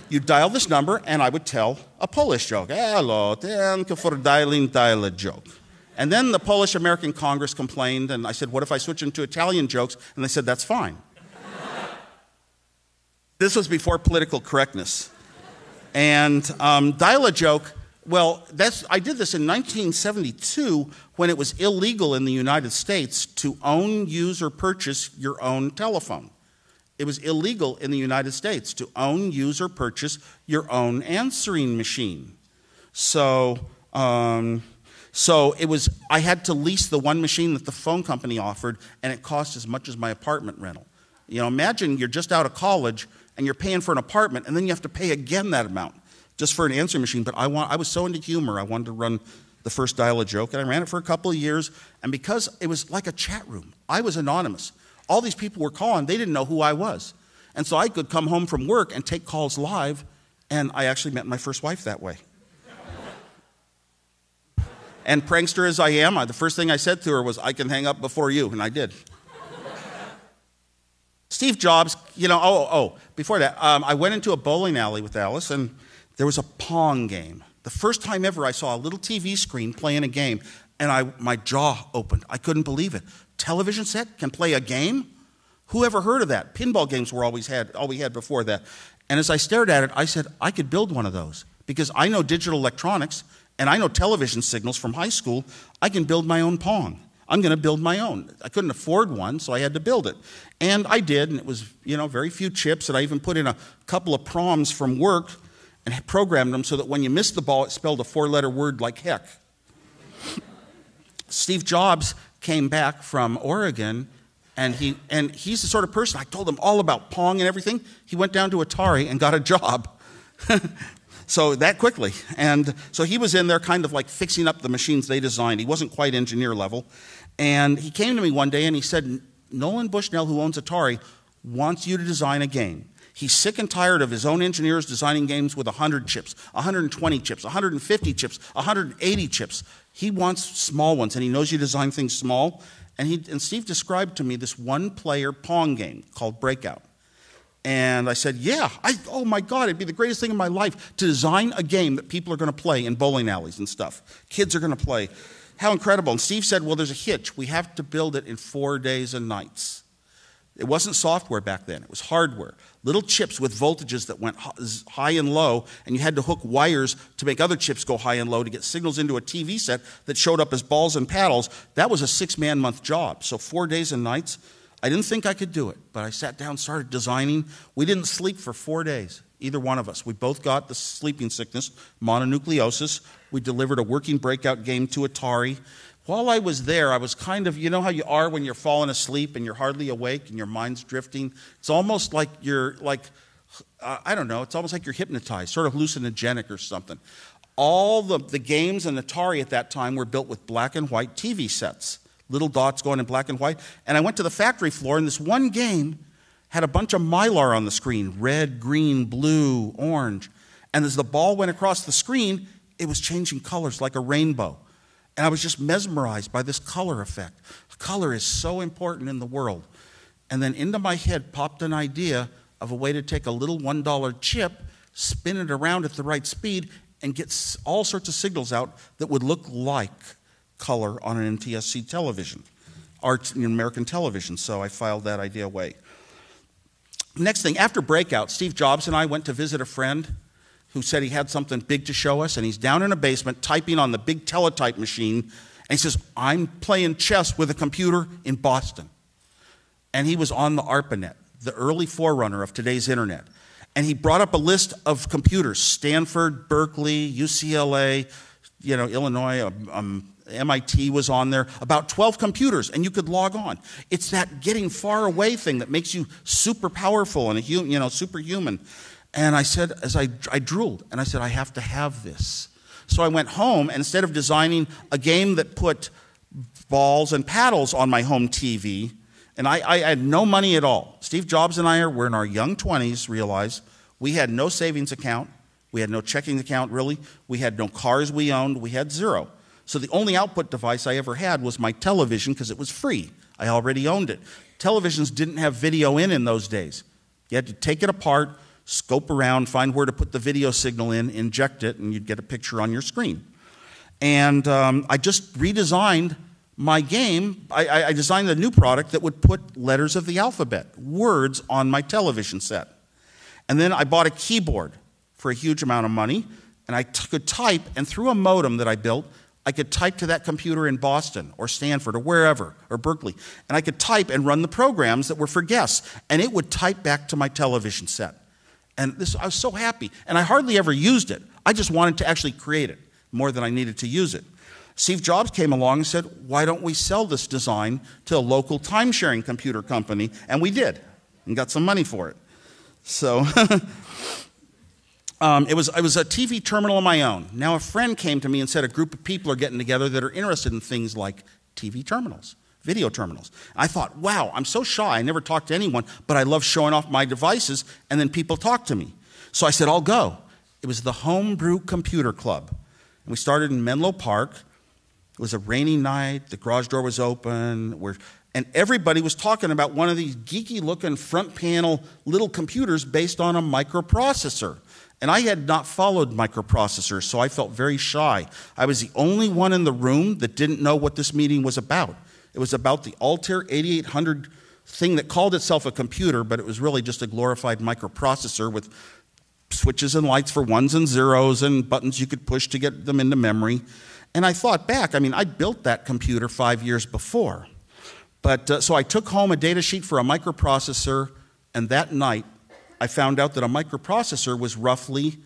You dial this number, and I would tell a Polish joke. Hello, thank you for dialing dial a joke. And then the Polish American Congress complained, and I said, What if I switch into Italian jokes? And they said, That's fine. this was before political correctness. And um, dial a joke, well, that's, I did this in 1972 when it was illegal in the United States to own, use, or purchase your own telephone. It was illegal in the United States to own, use, or purchase your own answering machine. So, um, so it was, I had to lease the one machine that the phone company offered, and it cost as much as my apartment rental. You know, imagine you're just out of college and you're paying for an apartment, and then you have to pay again that amount just for an answering machine. But I, want, I was so into humor, I wanted to run the first dial a joke, and I ran it for a couple of years. And because it was like a chat room, I was anonymous. All these people were calling, they didn't know who I was. And so I could come home from work and take calls live, and I actually met my first wife that way. And prankster as I am, the first thing I said to her was, I can hang up before you, and I did. Steve Jobs, you know, oh, oh, before that, um, I went into a bowling alley with Alice, and there was a Pong game. The first time ever I saw a little TV screen playing a game, and I, my jaw opened. I couldn't believe it. Television set can play a game? Who ever heard of that? Pinball games were always had, all we had before that. And as I stared at it, I said, I could build one of those because I know digital electronics and I know television signals from high school, I can build my own Pong. I'm going to build my own. I couldn't afford one, so I had to build it. And I did, and it was, you know, very few chips, and I even put in a couple of proms from work and programmed them so that when you missed the ball, it spelled a four letter word like heck. Steve Jobs came back from Oregon, and, he, and he's the sort of person, I told him all about Pong and everything. He went down to Atari and got a job. So that quickly. And so he was in there kind of like fixing up the machines they designed. He wasn't quite engineer level. And he came to me one day and he said, Nolan Bushnell, who owns Atari, wants you to design a game. He's sick and tired of his own engineers designing games with 100 chips, 120 chips, 150 chips, 180 chips. He wants small ones, and he knows you design things small. And, he, and Steve described to me this one player Pong game called Breakout. And I said, Yeah, I, oh my God, it'd be the greatest thing in my life to design a game that people are going to play in bowling alleys and stuff. Kids are going to play. How incredible. And Steve said, Well, there's a hitch. We have to build it in four days and nights. It wasn't software back then, it was hardware. Little chips with voltages that went high and low, and you had to hook wires to make other chips go high and low to get signals into a TV set that showed up as balls and paddles. That was a six man month job. So, four days and nights. I didn't think I could do it, but I sat down, started designing. We didn't sleep for four days, either one of us. We both got the sleeping sickness, mononucleosis. We delivered a working breakout game to Atari. While I was there, I was kind of, you know how you are when you're falling asleep and you're hardly awake and your mind's drifting? It's almost like you're, like, uh, I don't know, it's almost like you're hypnotized, sort of hallucinogenic or something. All the, the games in Atari at that time were built with black and white TV sets little dots going in black and white. And I went to the factory floor, and this one game had a bunch of mylar on the screen red, green, blue, orange. And as the ball went across the screen, it was changing colors like a rainbow. And I was just mesmerized by this color effect. Color is so important in the world. And then into my head popped an idea of a way to take a little $1 chip, spin it around at the right speed, and get all sorts of signals out that would look like color on an NTSC television, art in American television. So I filed that idea away. Next thing, after breakout, Steve Jobs and I went to visit a friend who said he had something big to show us, and he's down in a basement typing on the big teletype machine, and he says, I'm playing chess with a computer in Boston. And he was on the ARPANET, the early forerunner of today's internet. And he brought up a list of computers Stanford, Berkeley, UCLA, you know, Illinois, um, um MIT was on there, about 12 computers, and you could log on. It's that getting far away thing that makes you super powerful and a you know, superhuman. And I said, as I, I drooled, and I said, I have to have this. So I went home, and instead of designing a game that put balls and paddles on my home TV, and I, I had no money at all. Steve Jobs and I are, were in our young 20s, realize we had no savings account, We had no checking account, really. We had no cars we owned. We had zero. So the only output device I ever had was my television because it was free. I already owned it. Televisions didn't have video in in those days. You had to take it apart, scope around, find where to put the video signal in, inject it, and you'd get a picture on your screen. And um, I just redesigned my game. I, I designed a new product that would put letters of the alphabet, words, on my television set. And then I bought a keyboard for a huge amount of money, and I could type, and through a modem that I built, I could type to that computer in Boston or Stanford or wherever, or Berkeley, and I could type and run the programs that were for guests, and it would type back to my television set. And this, I was so happy. And I hardly ever used it. I just wanted to actually create it more than I needed to use it. Steve Jobs came along and said, Why don't we sell this design to a local time sharing computer company? And we did, and got some money for it. So um, it, was, it was a TV terminal of my own. Now, a friend came to me and said, A group of people are getting together that are interested in things like TV terminals video terminals. I thought, wow, I'm so shy. I never talked to anyone, but I love showing off my devices, and then people talk to me. So I said, I'll go. It was the Homebrew Computer Club. And we started in Menlo Park. It was a rainy night. The garage door was open. We're, and everybody was talking about one of these geeky looking front panel little computers based on a microprocessor. And I had not followed microprocessors, so I felt very shy. I was the only one in the room that didn't know what this meeting was about. It was about the Altair 8800 thing that called itself a computer, but it was really just a glorified microprocessor with switches and lights for ones and zeros and buttons you could push to get them into memory. And I thought back, I mean, I built that computer five years before. But uh, so I took home a data sheet for a microprocessor, and that night I found out that a microprocessor was roughly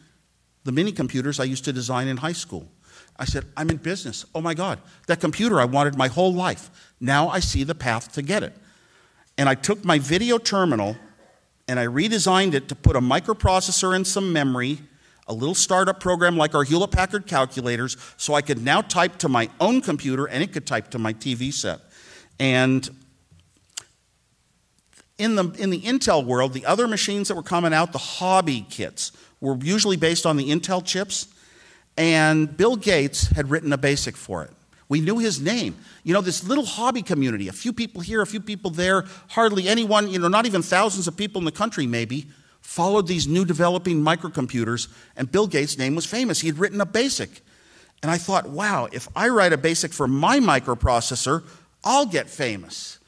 the mini computers I used to design in high school. I said, I'm in business. Oh my God, that computer I wanted my whole life. Now I see the path to get it. And I took my video terminal and I redesigned it to put a microprocessor and some memory, a little startup program like our Hewlett Packard calculators, so I could now type to my own computer and it could type to my TV set. And in the, in the Intel world, the other machines that were coming out, the hobby kits, were usually based on the Intel chips. And Bill Gates had written a basic for it. We knew his name. You know, this little hobby community, a few people here, a few people there, hardly anyone, you know, not even thousands of people in the country maybe, followed these new developing microcomputers, and Bill Gates' name was famous. He had written a basic. And I thought, wow, if I write a basic for my microprocessor, I'll get famous.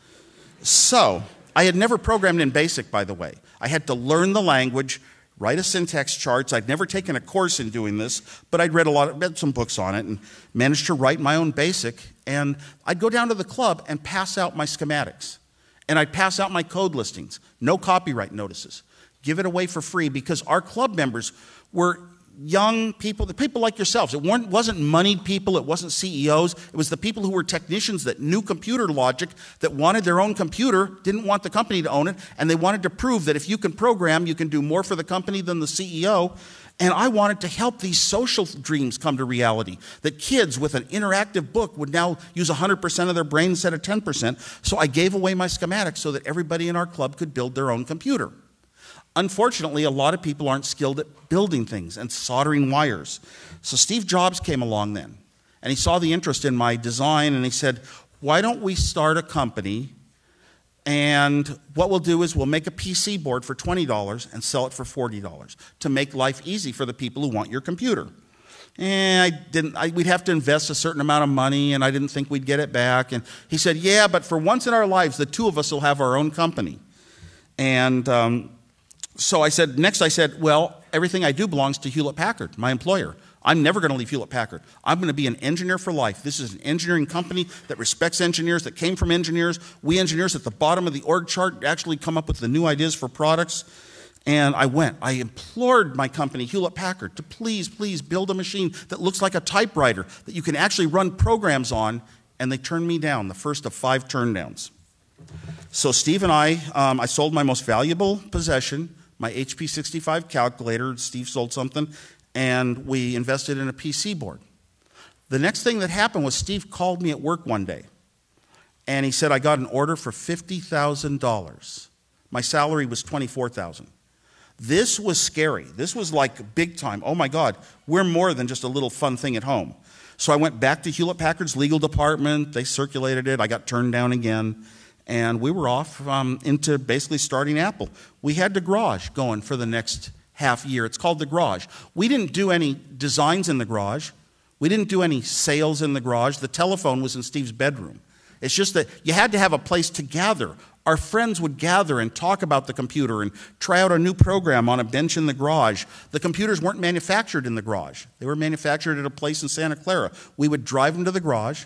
So, I had never programmed in BASIC, by the way. I had to learn the language, write a syntax charts. I'd never taken a course in doing this, but I'd read a lot, of, read some books on it, and managed to write my own basic. And I'd go down to the club and pass out my schematics, and I'd pass out my code listings, no copyright notices, give it away for free because our club members were young people, the people like yourselves. It wasn't moneyed people, it wasn't CEOs. It was the people who were technicians that knew computer logic, that wanted their own computer, didn't want the company to own it, and they wanted to prove that if you can program, you can do more for the company than the CEO. And I wanted to help these social dreams come to reality. That kids with an interactive book would now use 100% of their brain instead of 10%. So I gave away my schematics so that everybody in our club could build their own computer. Unfortunately, a lot of people aren't skilled at building things and soldering wires. So Steve Jobs came along then, and he saw the interest in my design, and he said, Why don't we start a company? And what we'll do is we'll make a PC board for $20 and sell it for $40 to make life easy for the people who want your computer. And I didn't, I, we'd have to invest a certain amount of money, and I didn't think we'd get it back. And he said, Yeah, but for once in our lives, the two of us will have our own company. And um, so I said, next I said, well, everything I do belongs to Hewlett Packard, my employer. I'm never going to leave Hewlett Packard. I'm going to be an engineer for life. This is an engineering company that respects engineers, that came from engineers. We engineers at the bottom of the org chart actually come up with the new ideas for products. And I went. I implored my company, Hewlett Packard, to please, please build a machine that looks like a typewriter that you can actually run programs on. And they turned me down, the first of five turndowns. So Steve and I, um, I sold my most valuable possession my HP 65 calculator. Steve sold something, and we invested in a PC board. The next thing that happened was Steve called me at work one day, and he said, I got an order for $50,000. My salary was 24000 This was scary. This was like big time. Oh my God, we're more than just a little fun thing at home. So I went back to Hewlett Packard's legal department. They circulated it. I got turned down again. And we were off um, into basically starting Apple. We had the garage going for the next half year. It's called the garage. We didn't do any designs in the garage. We didn't do any sales in the garage. The telephone was in Steve's bedroom. It's just that you had to have a place to gather. Our friends would gather and talk about the computer and try out a new program on a bench in the garage. The computers weren't manufactured in the garage, they were manufactured at a place in Santa Clara. We would drive them to the garage,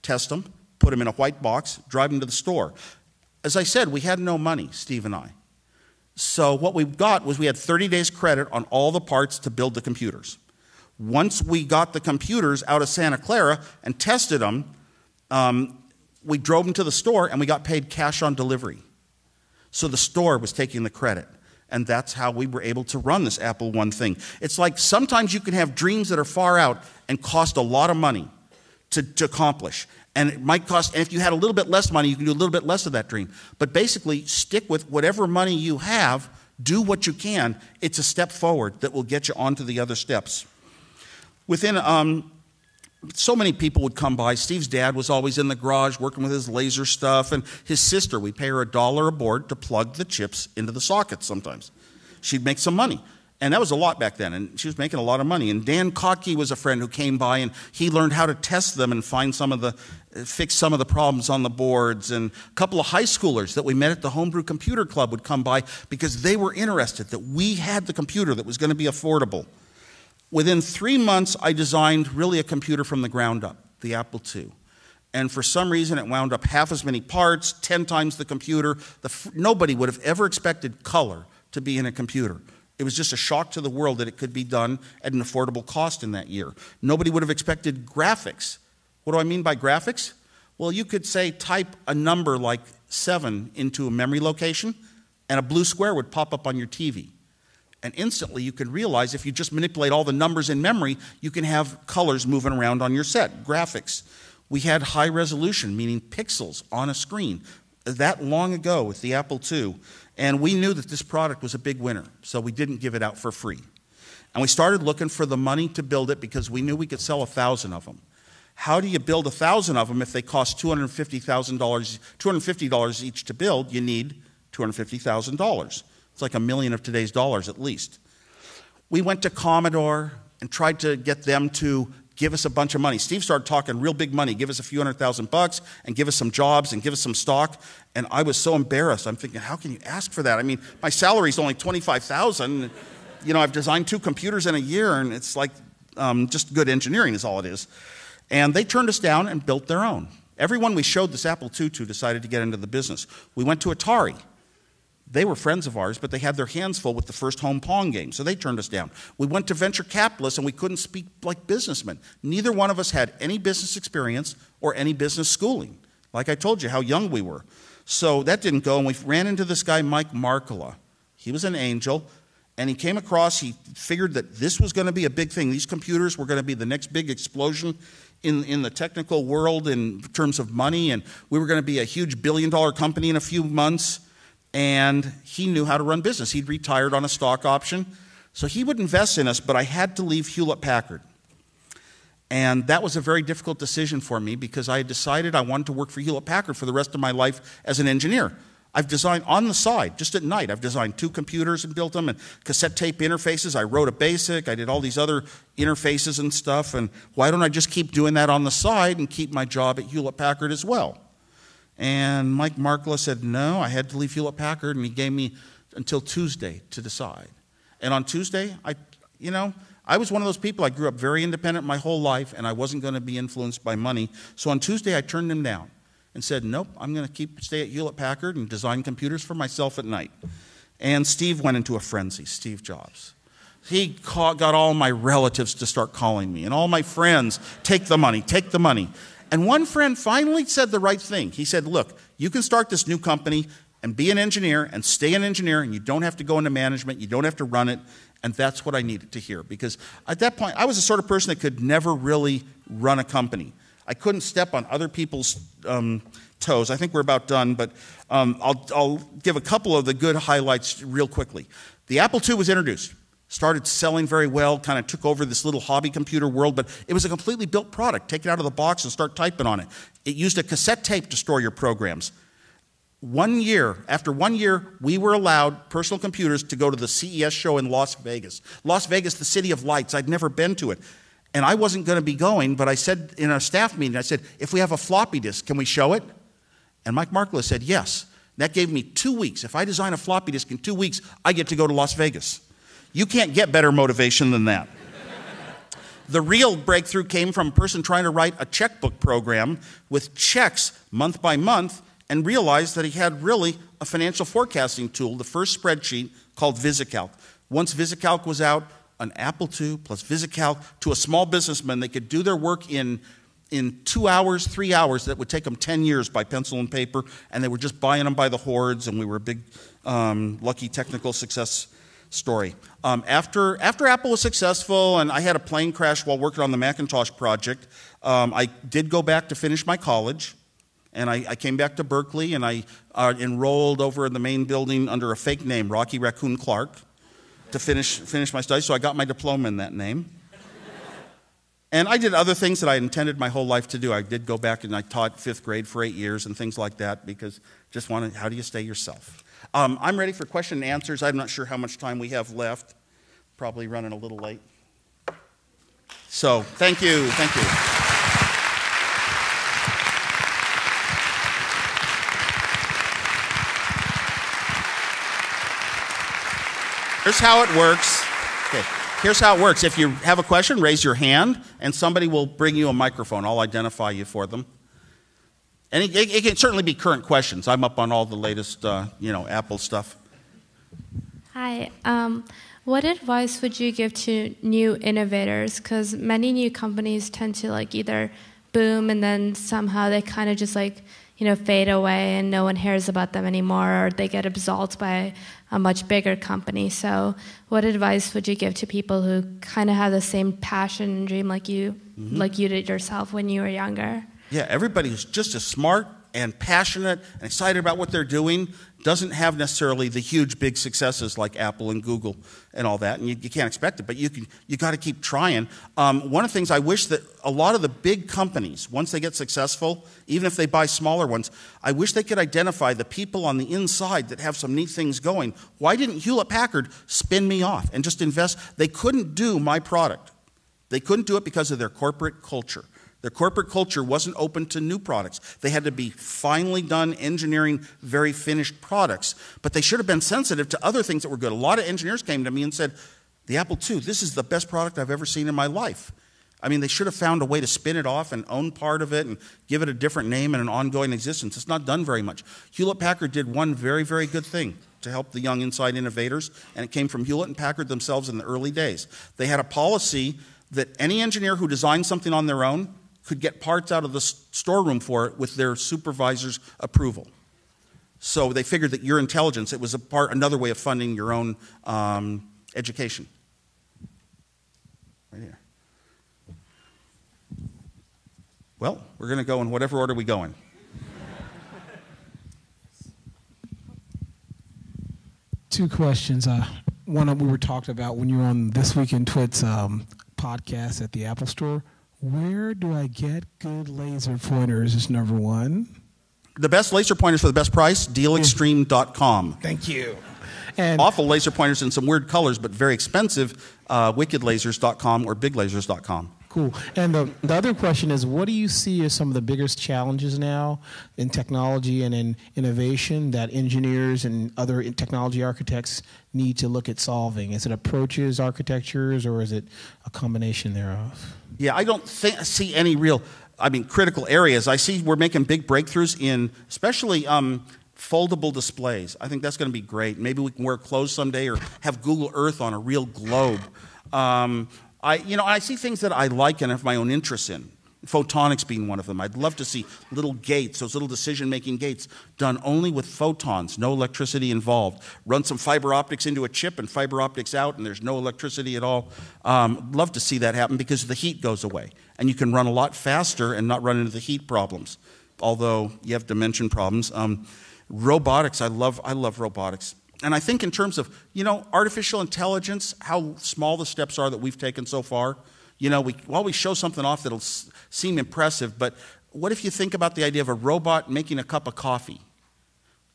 test them, put them in a white box, drive them to the store. As I said, we had no money, Steve and I. So what we got was we had 30 days credit on all the parts to build the computers. Once we got the computers out of Santa Clara and tested them, um, we drove them to the store and we got paid cash on delivery. So the store was taking the credit. And that's how we were able to run this Apple One thing. It's like sometimes you can have dreams that are far out and cost a lot of money to, to accomplish. And it might cost, and if you had a little bit less money, you can do a little bit less of that dream. But basically, stick with whatever money you have, do what you can. It's a step forward that will get you onto the other steps. Within um, so many people would come by. Steve's dad was always in the garage working with his laser stuff, and his sister, we pay her a dollar a board to plug the chips into the sockets sometimes. She'd make some money. And that was a lot back then, and she was making a lot of money. And Dan Kottke was a friend who came by, and he learned how to test them and find some of the, fix some of the problems on the boards. And a couple of high schoolers that we met at the Homebrew Computer Club would come by because they were interested that we had the computer that was going to be affordable. Within three months, I designed really a computer from the ground up, the Apple II. And for some reason, it wound up half as many parts, 10 times the computer. The, nobody would have ever expected color to be in a computer. It was just a shock to the world that it could be done at an affordable cost in that year. Nobody would have expected graphics. What do I mean by graphics? Well, you could say type a number like 7 into a memory location, and a blue square would pop up on your TV. And instantly you can realize if you just manipulate all the numbers in memory, you can have colors moving around on your set, graphics. We had high resolution, meaning pixels on a screen, that long ago with the Apple II. And we knew that this product was a big winner, so we didn't give it out for free. And we started looking for the money to build it because we knew we could sell a thousand of them. How do you build a thousand of them if they cost $250,000, $250 each to build? You need $250,000. It's like a million of today's dollars at least. We went to Commodore and tried to get them to give us a bunch of money. Steve started talking real big money, give us a few hundred thousand bucks and give us some jobs and give us some stock. And I was so embarrassed. I'm thinking, how can you ask for that? I mean, my salary is only 25,000. You know, I've designed two computers in a year and it's like um, just good engineering is all it is. And they turned us down and built their own. Everyone we showed this Apple II to decided to get into the business. We went to Atari. They were friends of ours, but they had their hands full with the first home Pong game, so they turned us down. We went to venture capitalists and we couldn't speak like businessmen. Neither one of us had any business experience or any business schooling. Like I told you, how young we were. So that didn't go, and we ran into this guy, Mike Markkula. He was an angel, and he came across, he figured that this was going to be a big thing. These computers were going to be the next big explosion in, in the technical world in terms of money, and we were going to be a huge billion dollar company in a few months and he knew how to run business. He'd retired on a stock option, so he would invest in us, but I had to leave Hewlett Packard. And that was a very difficult decision for me because I had decided I wanted to work for Hewlett Packard for the rest of my life as an engineer. I've designed on the side, just at night, I've designed two computers and built them and cassette tape interfaces. I wrote a basic, I did all these other interfaces and stuff. And why don't I just keep doing that on the side and keep my job at Hewlett Packard as well? And Mike Markkula said, No, I had to leave Hewlett Packard, and he gave me until Tuesday to decide. And on Tuesday, I, you know, I was one of those people, I grew up very independent my whole life, and I wasn't going to be influenced by money. So on Tuesday, I turned him down and said, Nope, I'm going to keep stay at Hewlett Packard and design computers for myself at night. And Steve went into a frenzy, Steve Jobs. He got all my relatives to start calling me, and all my friends, take the money, take the money. And one friend finally said the right thing. He said, Look, you can start this new company and be an engineer and stay an engineer, and you don't have to go into management, you don't have to run it. And that's what I needed to hear because at that point, I was the sort of person that could never really run a company. I couldn't step on other people's um, toes. I think we're about done, but um, I'll, I'll give a couple of the good highlights real quickly. The Apple II was introduced, started selling very well, kind of took over this little hobby computer world, but it was a completely built product. Take it out of the box and start typing on it. It used a cassette tape to store your programs. One year, after one year, we were allowed personal computers to go to the CES show in Las Vegas. Las Vegas, the city of lights. I'd never been to it. And I wasn't going to be going, but I said in a staff meeting, I said, if we have a floppy disk, can we show it? And Mike Markkula said, yes. That gave me two weeks. If I design a floppy disk in two weeks, I get to go to Las Vegas. You can't get better motivation than that. the real breakthrough came from a person trying to write a checkbook program with checks month by month and realized that he had really a financial forecasting tool, the first spreadsheet called VisiCalc. Once VisiCalc was out, an Apple II plus VisiCalc to a small businessman, they could do their work in in two hours, three hours that would take them 10 years by pencil and paper, and they were just buying them by the hordes, and we were a big, um, lucky technical success story. Um, after, after Apple was successful, and I had a plane crash while working on the Macintosh project, um, I did go back to finish my college. And I, I came back to Berkeley and I uh, enrolled over in the main building under a fake name, Rocky Raccoon Clark, to finish, finish my studies. So I got my diploma in that name. And I did other things that I intended my whole life to do. I did go back and I taught fifth grade for eight years and things like that because just wanted, how do you stay yourself? Um, I'm ready for question and answers. I'm not sure how much time we have left. Probably running a little late. So, thank you. Thank you. Here's how it works. Okay. Here's how it works. If you have a question, raise your hand, and somebody will bring you a microphone. I'll identify you for them. And it, it, it can certainly be current questions. I'm up on all the latest, uh, you know, Apple stuff. Hi. Um, what advice would you give to new innovators? Because many new companies tend to like either boom and then somehow they kind of just like you know fade away and no one hears about them anymore, or they get absorbed by a much bigger company. So, what advice would you give to people who kind of have the same passion and dream like you, mm-hmm. like you did yourself when you were younger? Yeah, everybody who's just as smart and passionate and excited about what they're doing doesn't have necessarily the huge big successes like Apple and Google and all that, and you, you can't expect it. But you can you got to keep trying. Um, one of the things I wish that a lot of the big companies, once they get successful, even if they buy smaller ones, I wish they could identify the people on the inside that have some neat things going. Why didn't Hewlett Packard spin me off and just invest? They couldn't do my product. They couldn't do it because of their corporate culture. Their corporate culture wasn't open to new products. They had to be finely done engineering, very finished products. But they should have been sensitive to other things that were good. A lot of engineers came to me and said, The Apple II, this is the best product I've ever seen in my life. I mean, they should have found a way to spin it off and own part of it and give it a different name and an ongoing existence. It's not done very much. Hewlett Packard did one very, very good thing to help the young inside innovators, and it came from Hewlett and Packard themselves in the early days. They had a policy that any engineer who designed something on their own could get parts out of the storeroom for it with their supervisor's approval. So they figured that your intelligence, it was a part, another way of funding your own um, education. Right here. Well, we're going to go in whatever order we go in. Two questions. Uh, one we were talked about when you were on This Week in Twits um, podcast at the Apple Store. Where do I get good laser pointers? Is number one. The best laser pointers for the best price, dealextreme.com. Thank you. And Awful laser pointers in some weird colors, but very expensive, uh, wickedlasers.com or biglasers.com. Cool. And the, the other question is what do you see as some of the biggest challenges now in technology and in innovation that engineers and other technology architects need to look at solving? Is it approaches, architectures, or is it a combination thereof? Yeah, I don't see any real, I mean, critical areas. I see we're making big breakthroughs in, especially um, foldable displays. I think that's going to be great. Maybe we can wear clothes someday or have Google Earth on a real globe. Um, I, you know, I see things that I like and have my own interests in. Photonics being one of them. I'd love to see little gates, those little decision making gates, done only with photons, no electricity involved. Run some fiber optics into a chip and fiber optics out, and there's no electricity at all. Um, love to see that happen because the heat goes away. And you can run a lot faster and not run into the heat problems, although you have dimension problems. Um, robotics, I love, I love robotics. And I think in terms of, you know, artificial intelligence, how small the steps are that we've taken so far. You know, we, while we show something off that'll s- seem impressive, but what if you think about the idea of a robot making a cup of coffee?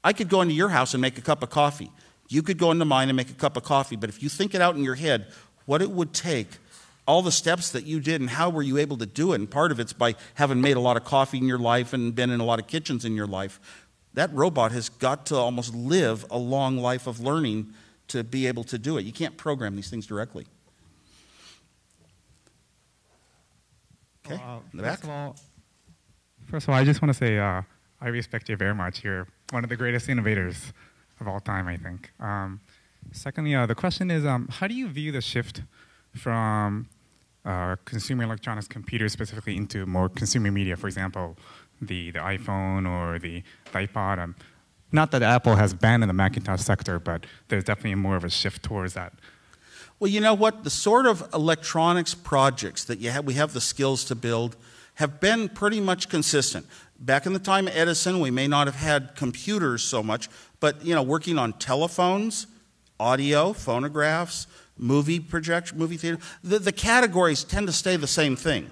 I could go into your house and make a cup of coffee. You could go into mine and make a cup of coffee, but if you think it out in your head, what it would take, all the steps that you did, and how were you able to do it, and part of it's by having made a lot of coffee in your life and been in a lot of kitchens in your life. That robot has got to almost live a long life of learning to be able to do it. You can't program these things directly. Okay, Well, uh, in the first of all, first of all, I just want to say uh, I respect you very much. You're one of the greatest innovators of all time, I think. Um, secondly, uh, the question is, um, how do you view the shift from uh, consumer electronics computers specifically into more consumer media? For example, the the iPhone or the, the iPod. Um, not that Apple has banned in the Macintosh sector, but there's definitely more of a shift towards that. Well, you know what? The sort of electronics projects that you have, we have the skills to build have been pretty much consistent. Back in the time of Edison, we may not have had computers so much, but you know, working on telephones, audio, phonographs, movie projection, movie theater, the, the categories tend to stay the same thing.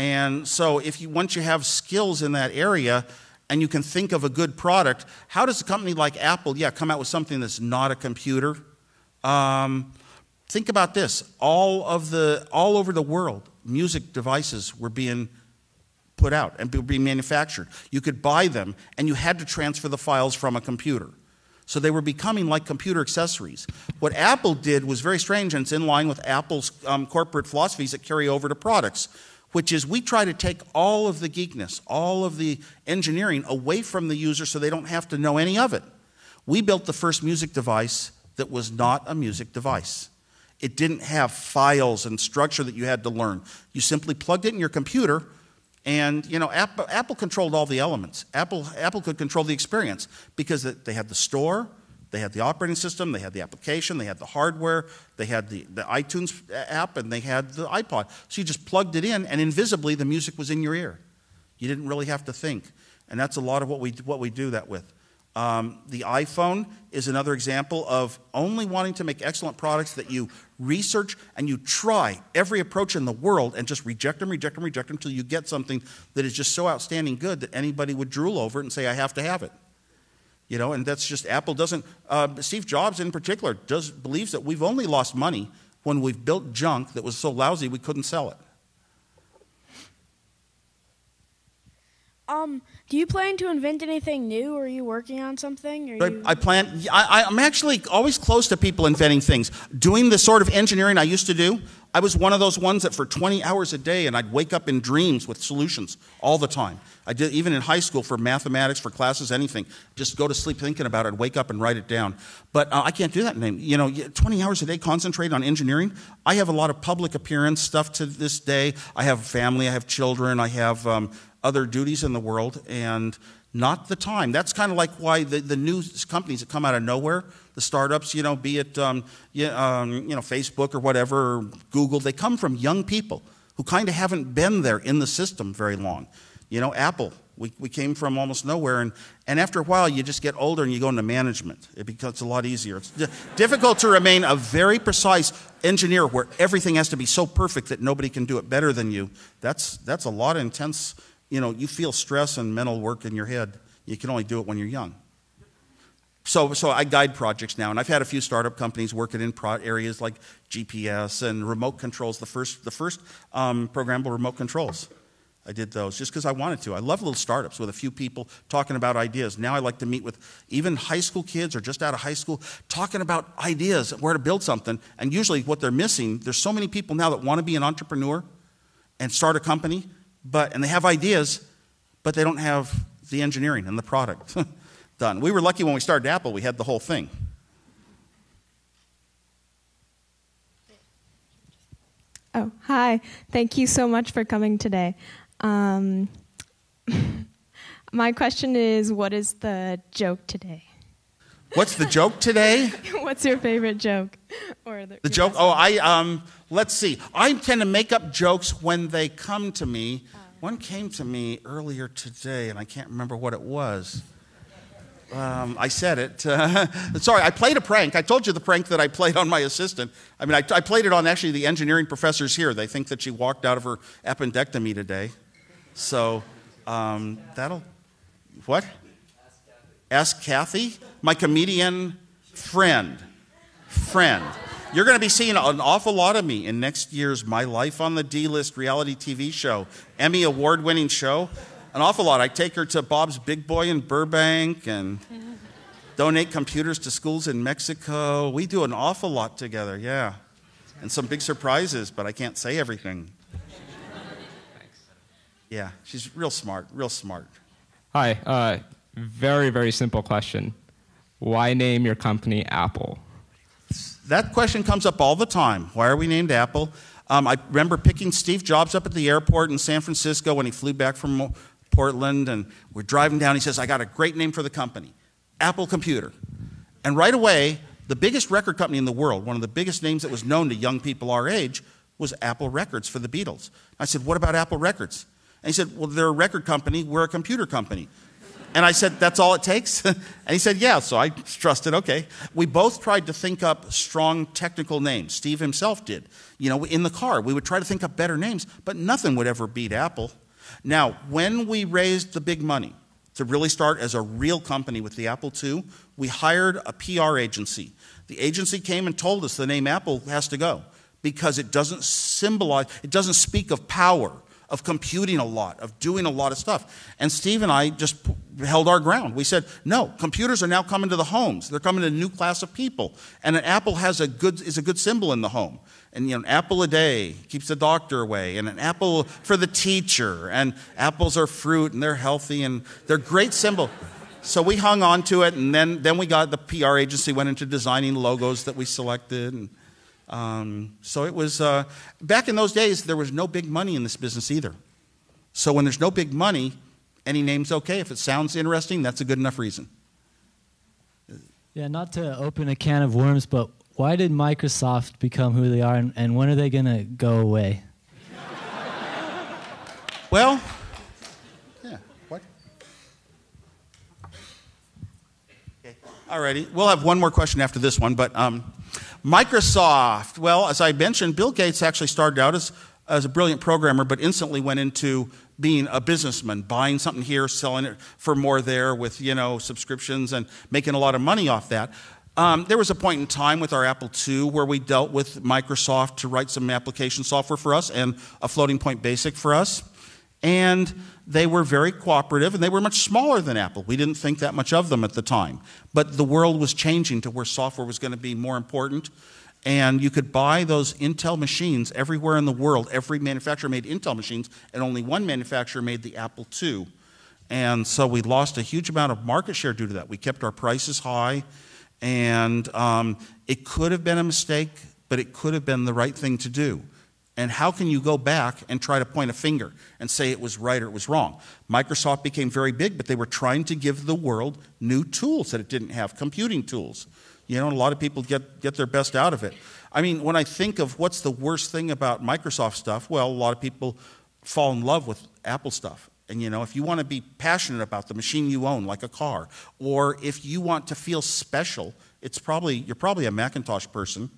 And so, if you once you have skills in that area, and you can think of a good product, how does a company like Apple, yeah, come out with something that's not a computer? Um, think about this: all of the all over the world, music devices were being put out and being manufactured. You could buy them, and you had to transfer the files from a computer. So they were becoming like computer accessories. What Apple did was very strange, and it's in line with Apple's um, corporate philosophies that carry over to products, which is we try to take all of the geekness, all of the engineering away from the user so they don't have to know any of it. We built the first music device that was not a music device. It didn't have files and structure that you had to learn. You simply plugged it in your computer, and you know Apple, Apple controlled all the elements. Apple, Apple could control the experience because they had the store, they had the operating system, they had the application, they had the hardware, they had the, the iTunes app, and they had the iPod. So you just plugged it in, and invisibly the music was in your ear. You didn't really have to think, and that's a lot of what we what we do that with. Um, the iPhone is another example of only wanting to make excellent products that you research and you try every approach in the world and just reject them, reject them, reject them until you get something that is just so outstanding good that anybody would drool over it and say, I have to have it. You know, and that's just Apple doesn't. Uh, Steve Jobs, in particular, does believes that we've only lost money when we've built junk that was so lousy we couldn't sell it. Um, do you plan to invent anything new? Or are you working on something? Or I, you... I plan. I, I'm actually always close to people inventing things. Doing the sort of engineering I used to do, I was one of those ones that for 20 hours a day, and I'd wake up in dreams with solutions all the time. I did even in high school for mathematics, for classes, anything. Just go to sleep thinking about it, wake up and write it down. But uh, I can't do that. Name. You know, 20 hours a day concentrate on engineering. I have a lot of public appearance stuff to this day. I have family. I have children. I have um, other duties in the world, and not the time. That's kind of like why the, the new companies that come out of nowhere, the startups, you know, be it um, you, um, you know Facebook or whatever, or Google, they come from young people who kind of haven't been there in the system very long. You know, Apple, we, we came from almost nowhere, and, and after a while, you just get older and you go into management. It becomes a lot easier. It's di- difficult to remain a very precise engineer where everything has to be so perfect that nobody can do it better than you. That's, that's a lot of intense, you know, you feel stress and mental work in your head. You can only do it when you're young. So, so I guide projects now, and I've had a few startup companies working in pro- areas like GPS and remote controls. The first, the first um, programmable remote controls, I did those just because I wanted to. I love little startups with a few people talking about ideas. Now I like to meet with even high school kids or just out of high school, talking about ideas, where to build something. And usually, what they're missing, there's so many people now that want to be an entrepreneur and start a company, but and they have ideas, but they don't have the engineering and the product. done. We were lucky when we started Apple, we had the whole thing. Oh, hi. Thank you so much for coming today. Um, my question is what is the joke today? What's the joke today? What's your favorite joke? Or the, The joke? Oh? I um let's see. I tend to make up jokes when they come to me. One came to me earlier today and I can't remember what it was. Um, I said it. Uh, sorry, I played a prank. I told you the prank that I played on my assistant. I mean, I, I, played it on actually the engineering professors here. They think that she walked out of her appendectomy today. So um, that'll. What? Ask Kathy, my comedian friend. Friend. You're going to be seeing an awful lot of me in next year's My Life on the D List reality TV show, Emmy award winning show. An awful lot. I take her to Bob's Big Boy in Burbank and donate computers to schools in Mexico. We do an awful lot together, yeah. And some big surprises, but I can't say everything. Yeah, she's real smart, real smart. Hi, uh, very, very simple question. Why name your company Apple? That question comes up all the time. Why are we named Apple? Um, I remember picking Steve Jobs up at the airport in San Francisco when he flew back from Portland, and we're driving down. He says, I got a great name for the company Apple Computer. And right away, the biggest record company in the world, one of the biggest names that was known to young people our age, was Apple Records for the Beatles. I said, What about Apple Records? And he said, Well, they're a record company, we're a computer company. And I said, That's all it takes? and he said, Yeah. So I trusted, okay. We both tried to think up strong technical names. Steve himself did. You know, in the car, we would try to think up better names, but nothing would ever beat Apple. Now, when we raised the big money to really start as a real company with the Apple II, we hired a PR agency. The agency came and told us the name Apple has to go because it doesn't symbolize, it doesn't speak of power of computing a lot, of doing a lot of stuff. And Steve and I just held our ground. We said, no, computers are now coming to the homes. They're coming to a new class of people. And an apple has a good, is a good symbol in the home. And you know, an apple a day keeps the doctor away, and an apple for the teacher. And apples are fruit, and they're healthy, and they're great symbol. So we hung on to it, and then, then we got the PR agency went into designing logos that we selected. And, um, so it was, uh, back in those days, there was no big money in this business either. So when there's no big money, any name's okay. If it sounds interesting, that's a good enough reason. Yeah, not to open a can of worms, but why did Microsoft become who they are, and, and when are they going to go away? well, yeah, what? Okay, alrighty. We'll have one more question after this one, but um, Microsoft, well, as I mentioned, Bill Gates actually started out as, as a brilliant programmer, but instantly went into being a businessman, buying something here, selling it for more there with, you know, subscriptions and making a lot of money off that. Um, there was a point in time with our Apple II where we dealt with Microsoft to write some application software for us and a floating point basic for us. And they were very cooperative and they were much smaller than Apple. We didn't think that much of them at the time. But the world was changing to where software was going to be more important. And you could buy those Intel machines everywhere in the world. Every manufacturer made Intel machines, and only one manufacturer made the Apple II. And so we lost a huge amount of market share due to that. We kept our prices high, and um, it could have been a mistake, but it could have been the right thing to do. And how can you go back and try to point a finger and say it was right or it was wrong? Microsoft became very big, but they were trying to give the world new tools that it didn't have, computing tools. You know, a lot of people get, get their best out of it. I mean, when I think of what's the worst thing about Microsoft stuff, well, a lot of people fall in love with Apple stuff. And you know, if you want to be passionate about the machine you own, like a car, or if you want to feel special, it's probably you're probably a Macintosh person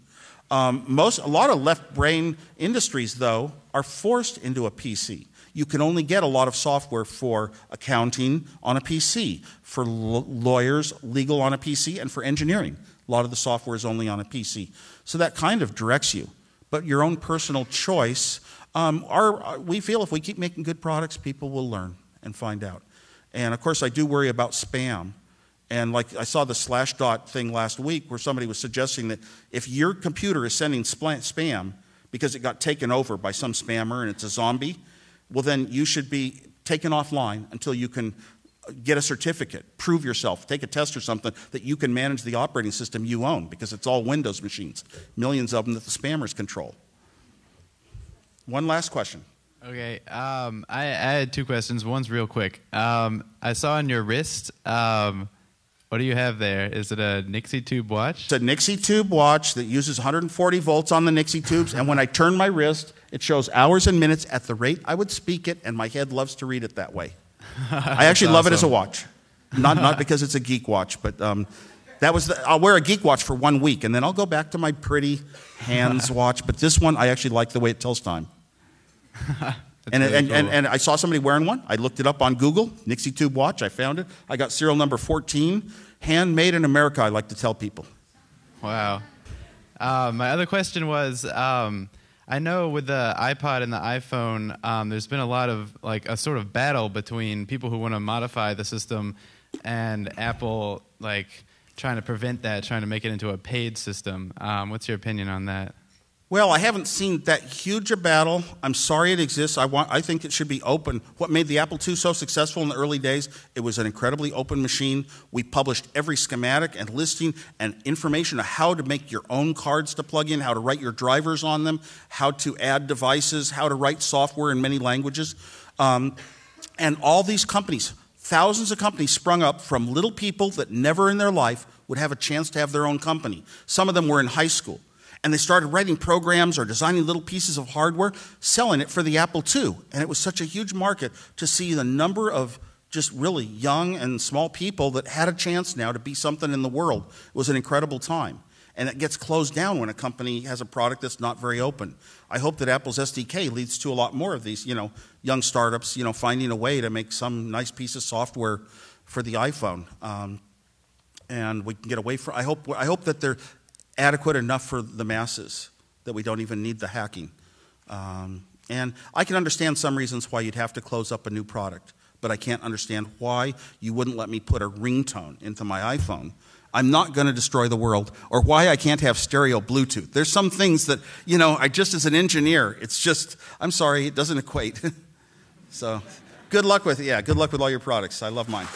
um, most, a lot of left brain industries, though, are forced into a PC. You can only get a lot of software for accounting on a PC, for lawyers, legal on a PC, and for engineering. A lot of the software is only on a PC. So that kind of directs you. But your own personal choice, um, our, we feel if we keep making good products, people will learn and find out. And of course, I do worry about spam. And like I saw the Slashdot thing last week where somebody was suggesting that if your computer is sending spam because it got taken over by some spammer and it's a zombie, well, then you should be taken offline until you can get a certificate, prove yourself, take a test or something that you can manage the operating system you own because it's all Windows machines, millions of them that the spammers control. One last question. Okay, um, I, I, had two questions. One's real quick. Um, I saw on your wrist um, what do you have there? Is it a Nixie tube watch? It's a Nixie tube watch that uses 140 volts on the Nixie tubes, and when I turn my wrist, it shows hours and minutes at the rate I would speak it, and my head loves to read it that way. I actually love it as a watch. not, not because it's a geek watch, but um, that was the, I'll wear a geek watch for one week and then I'll go back to my pretty hands watch. But this one, I actually like the way it tells time. and, really and, and, cool. and I saw somebody wearing one. I looked it up on Google, Nixie Tube watch. I found it. I got serial number 14, handmade in America, I like to tell people. Wow. Uh, my other question was um, I know with the iPod and the iPhone, um, there's been a lot of, like, a sort of battle between people who want to modify the system and Apple, like, trying to prevent that, trying to make it into a paid system. Um, what's your opinion on that? Well, I haven't seen that huge a battle. I'm sorry it exists. I, want, I think it should be open. What made the Apple II so successful in the early days, it was an incredibly open machine. We published every schematic and listing and information of how to make your own cards to plug in, how to write your drivers on them, how to add devices, how to write software in many languages. Um, and all these companies, thousands of companies sprung up from little people that never in their life would have a chance to have their own company. Some of them were in high school and they started writing programs or designing little pieces of hardware, selling it for the Apple II. And it was such a huge market to see the number of just really young and small people that had a chance now to be something in the world. It was an incredible time. And it gets closed down when a company has a product that's not very open. I hope that Apple's SDK leads to a lot more of these, you know, young startups, you know, finding a way to make some nice piece of software for the iPhone. Um, and we can get away from. I hope. I hope that they're adequate enough for the masses that we don't even need the hacking. Um, and I can understand some reasons why you'd have to close up a new product, but I can't understand why you wouldn't let me put a ringtone into my iPhone. I'm not going to destroy the world, or why I can't have stereo Bluetooth. There's some things that, you know, I just as an engineer, it's just, I'm sorry, it doesn't equate. so, good luck with, yeah, good luck with all your products. I love mine.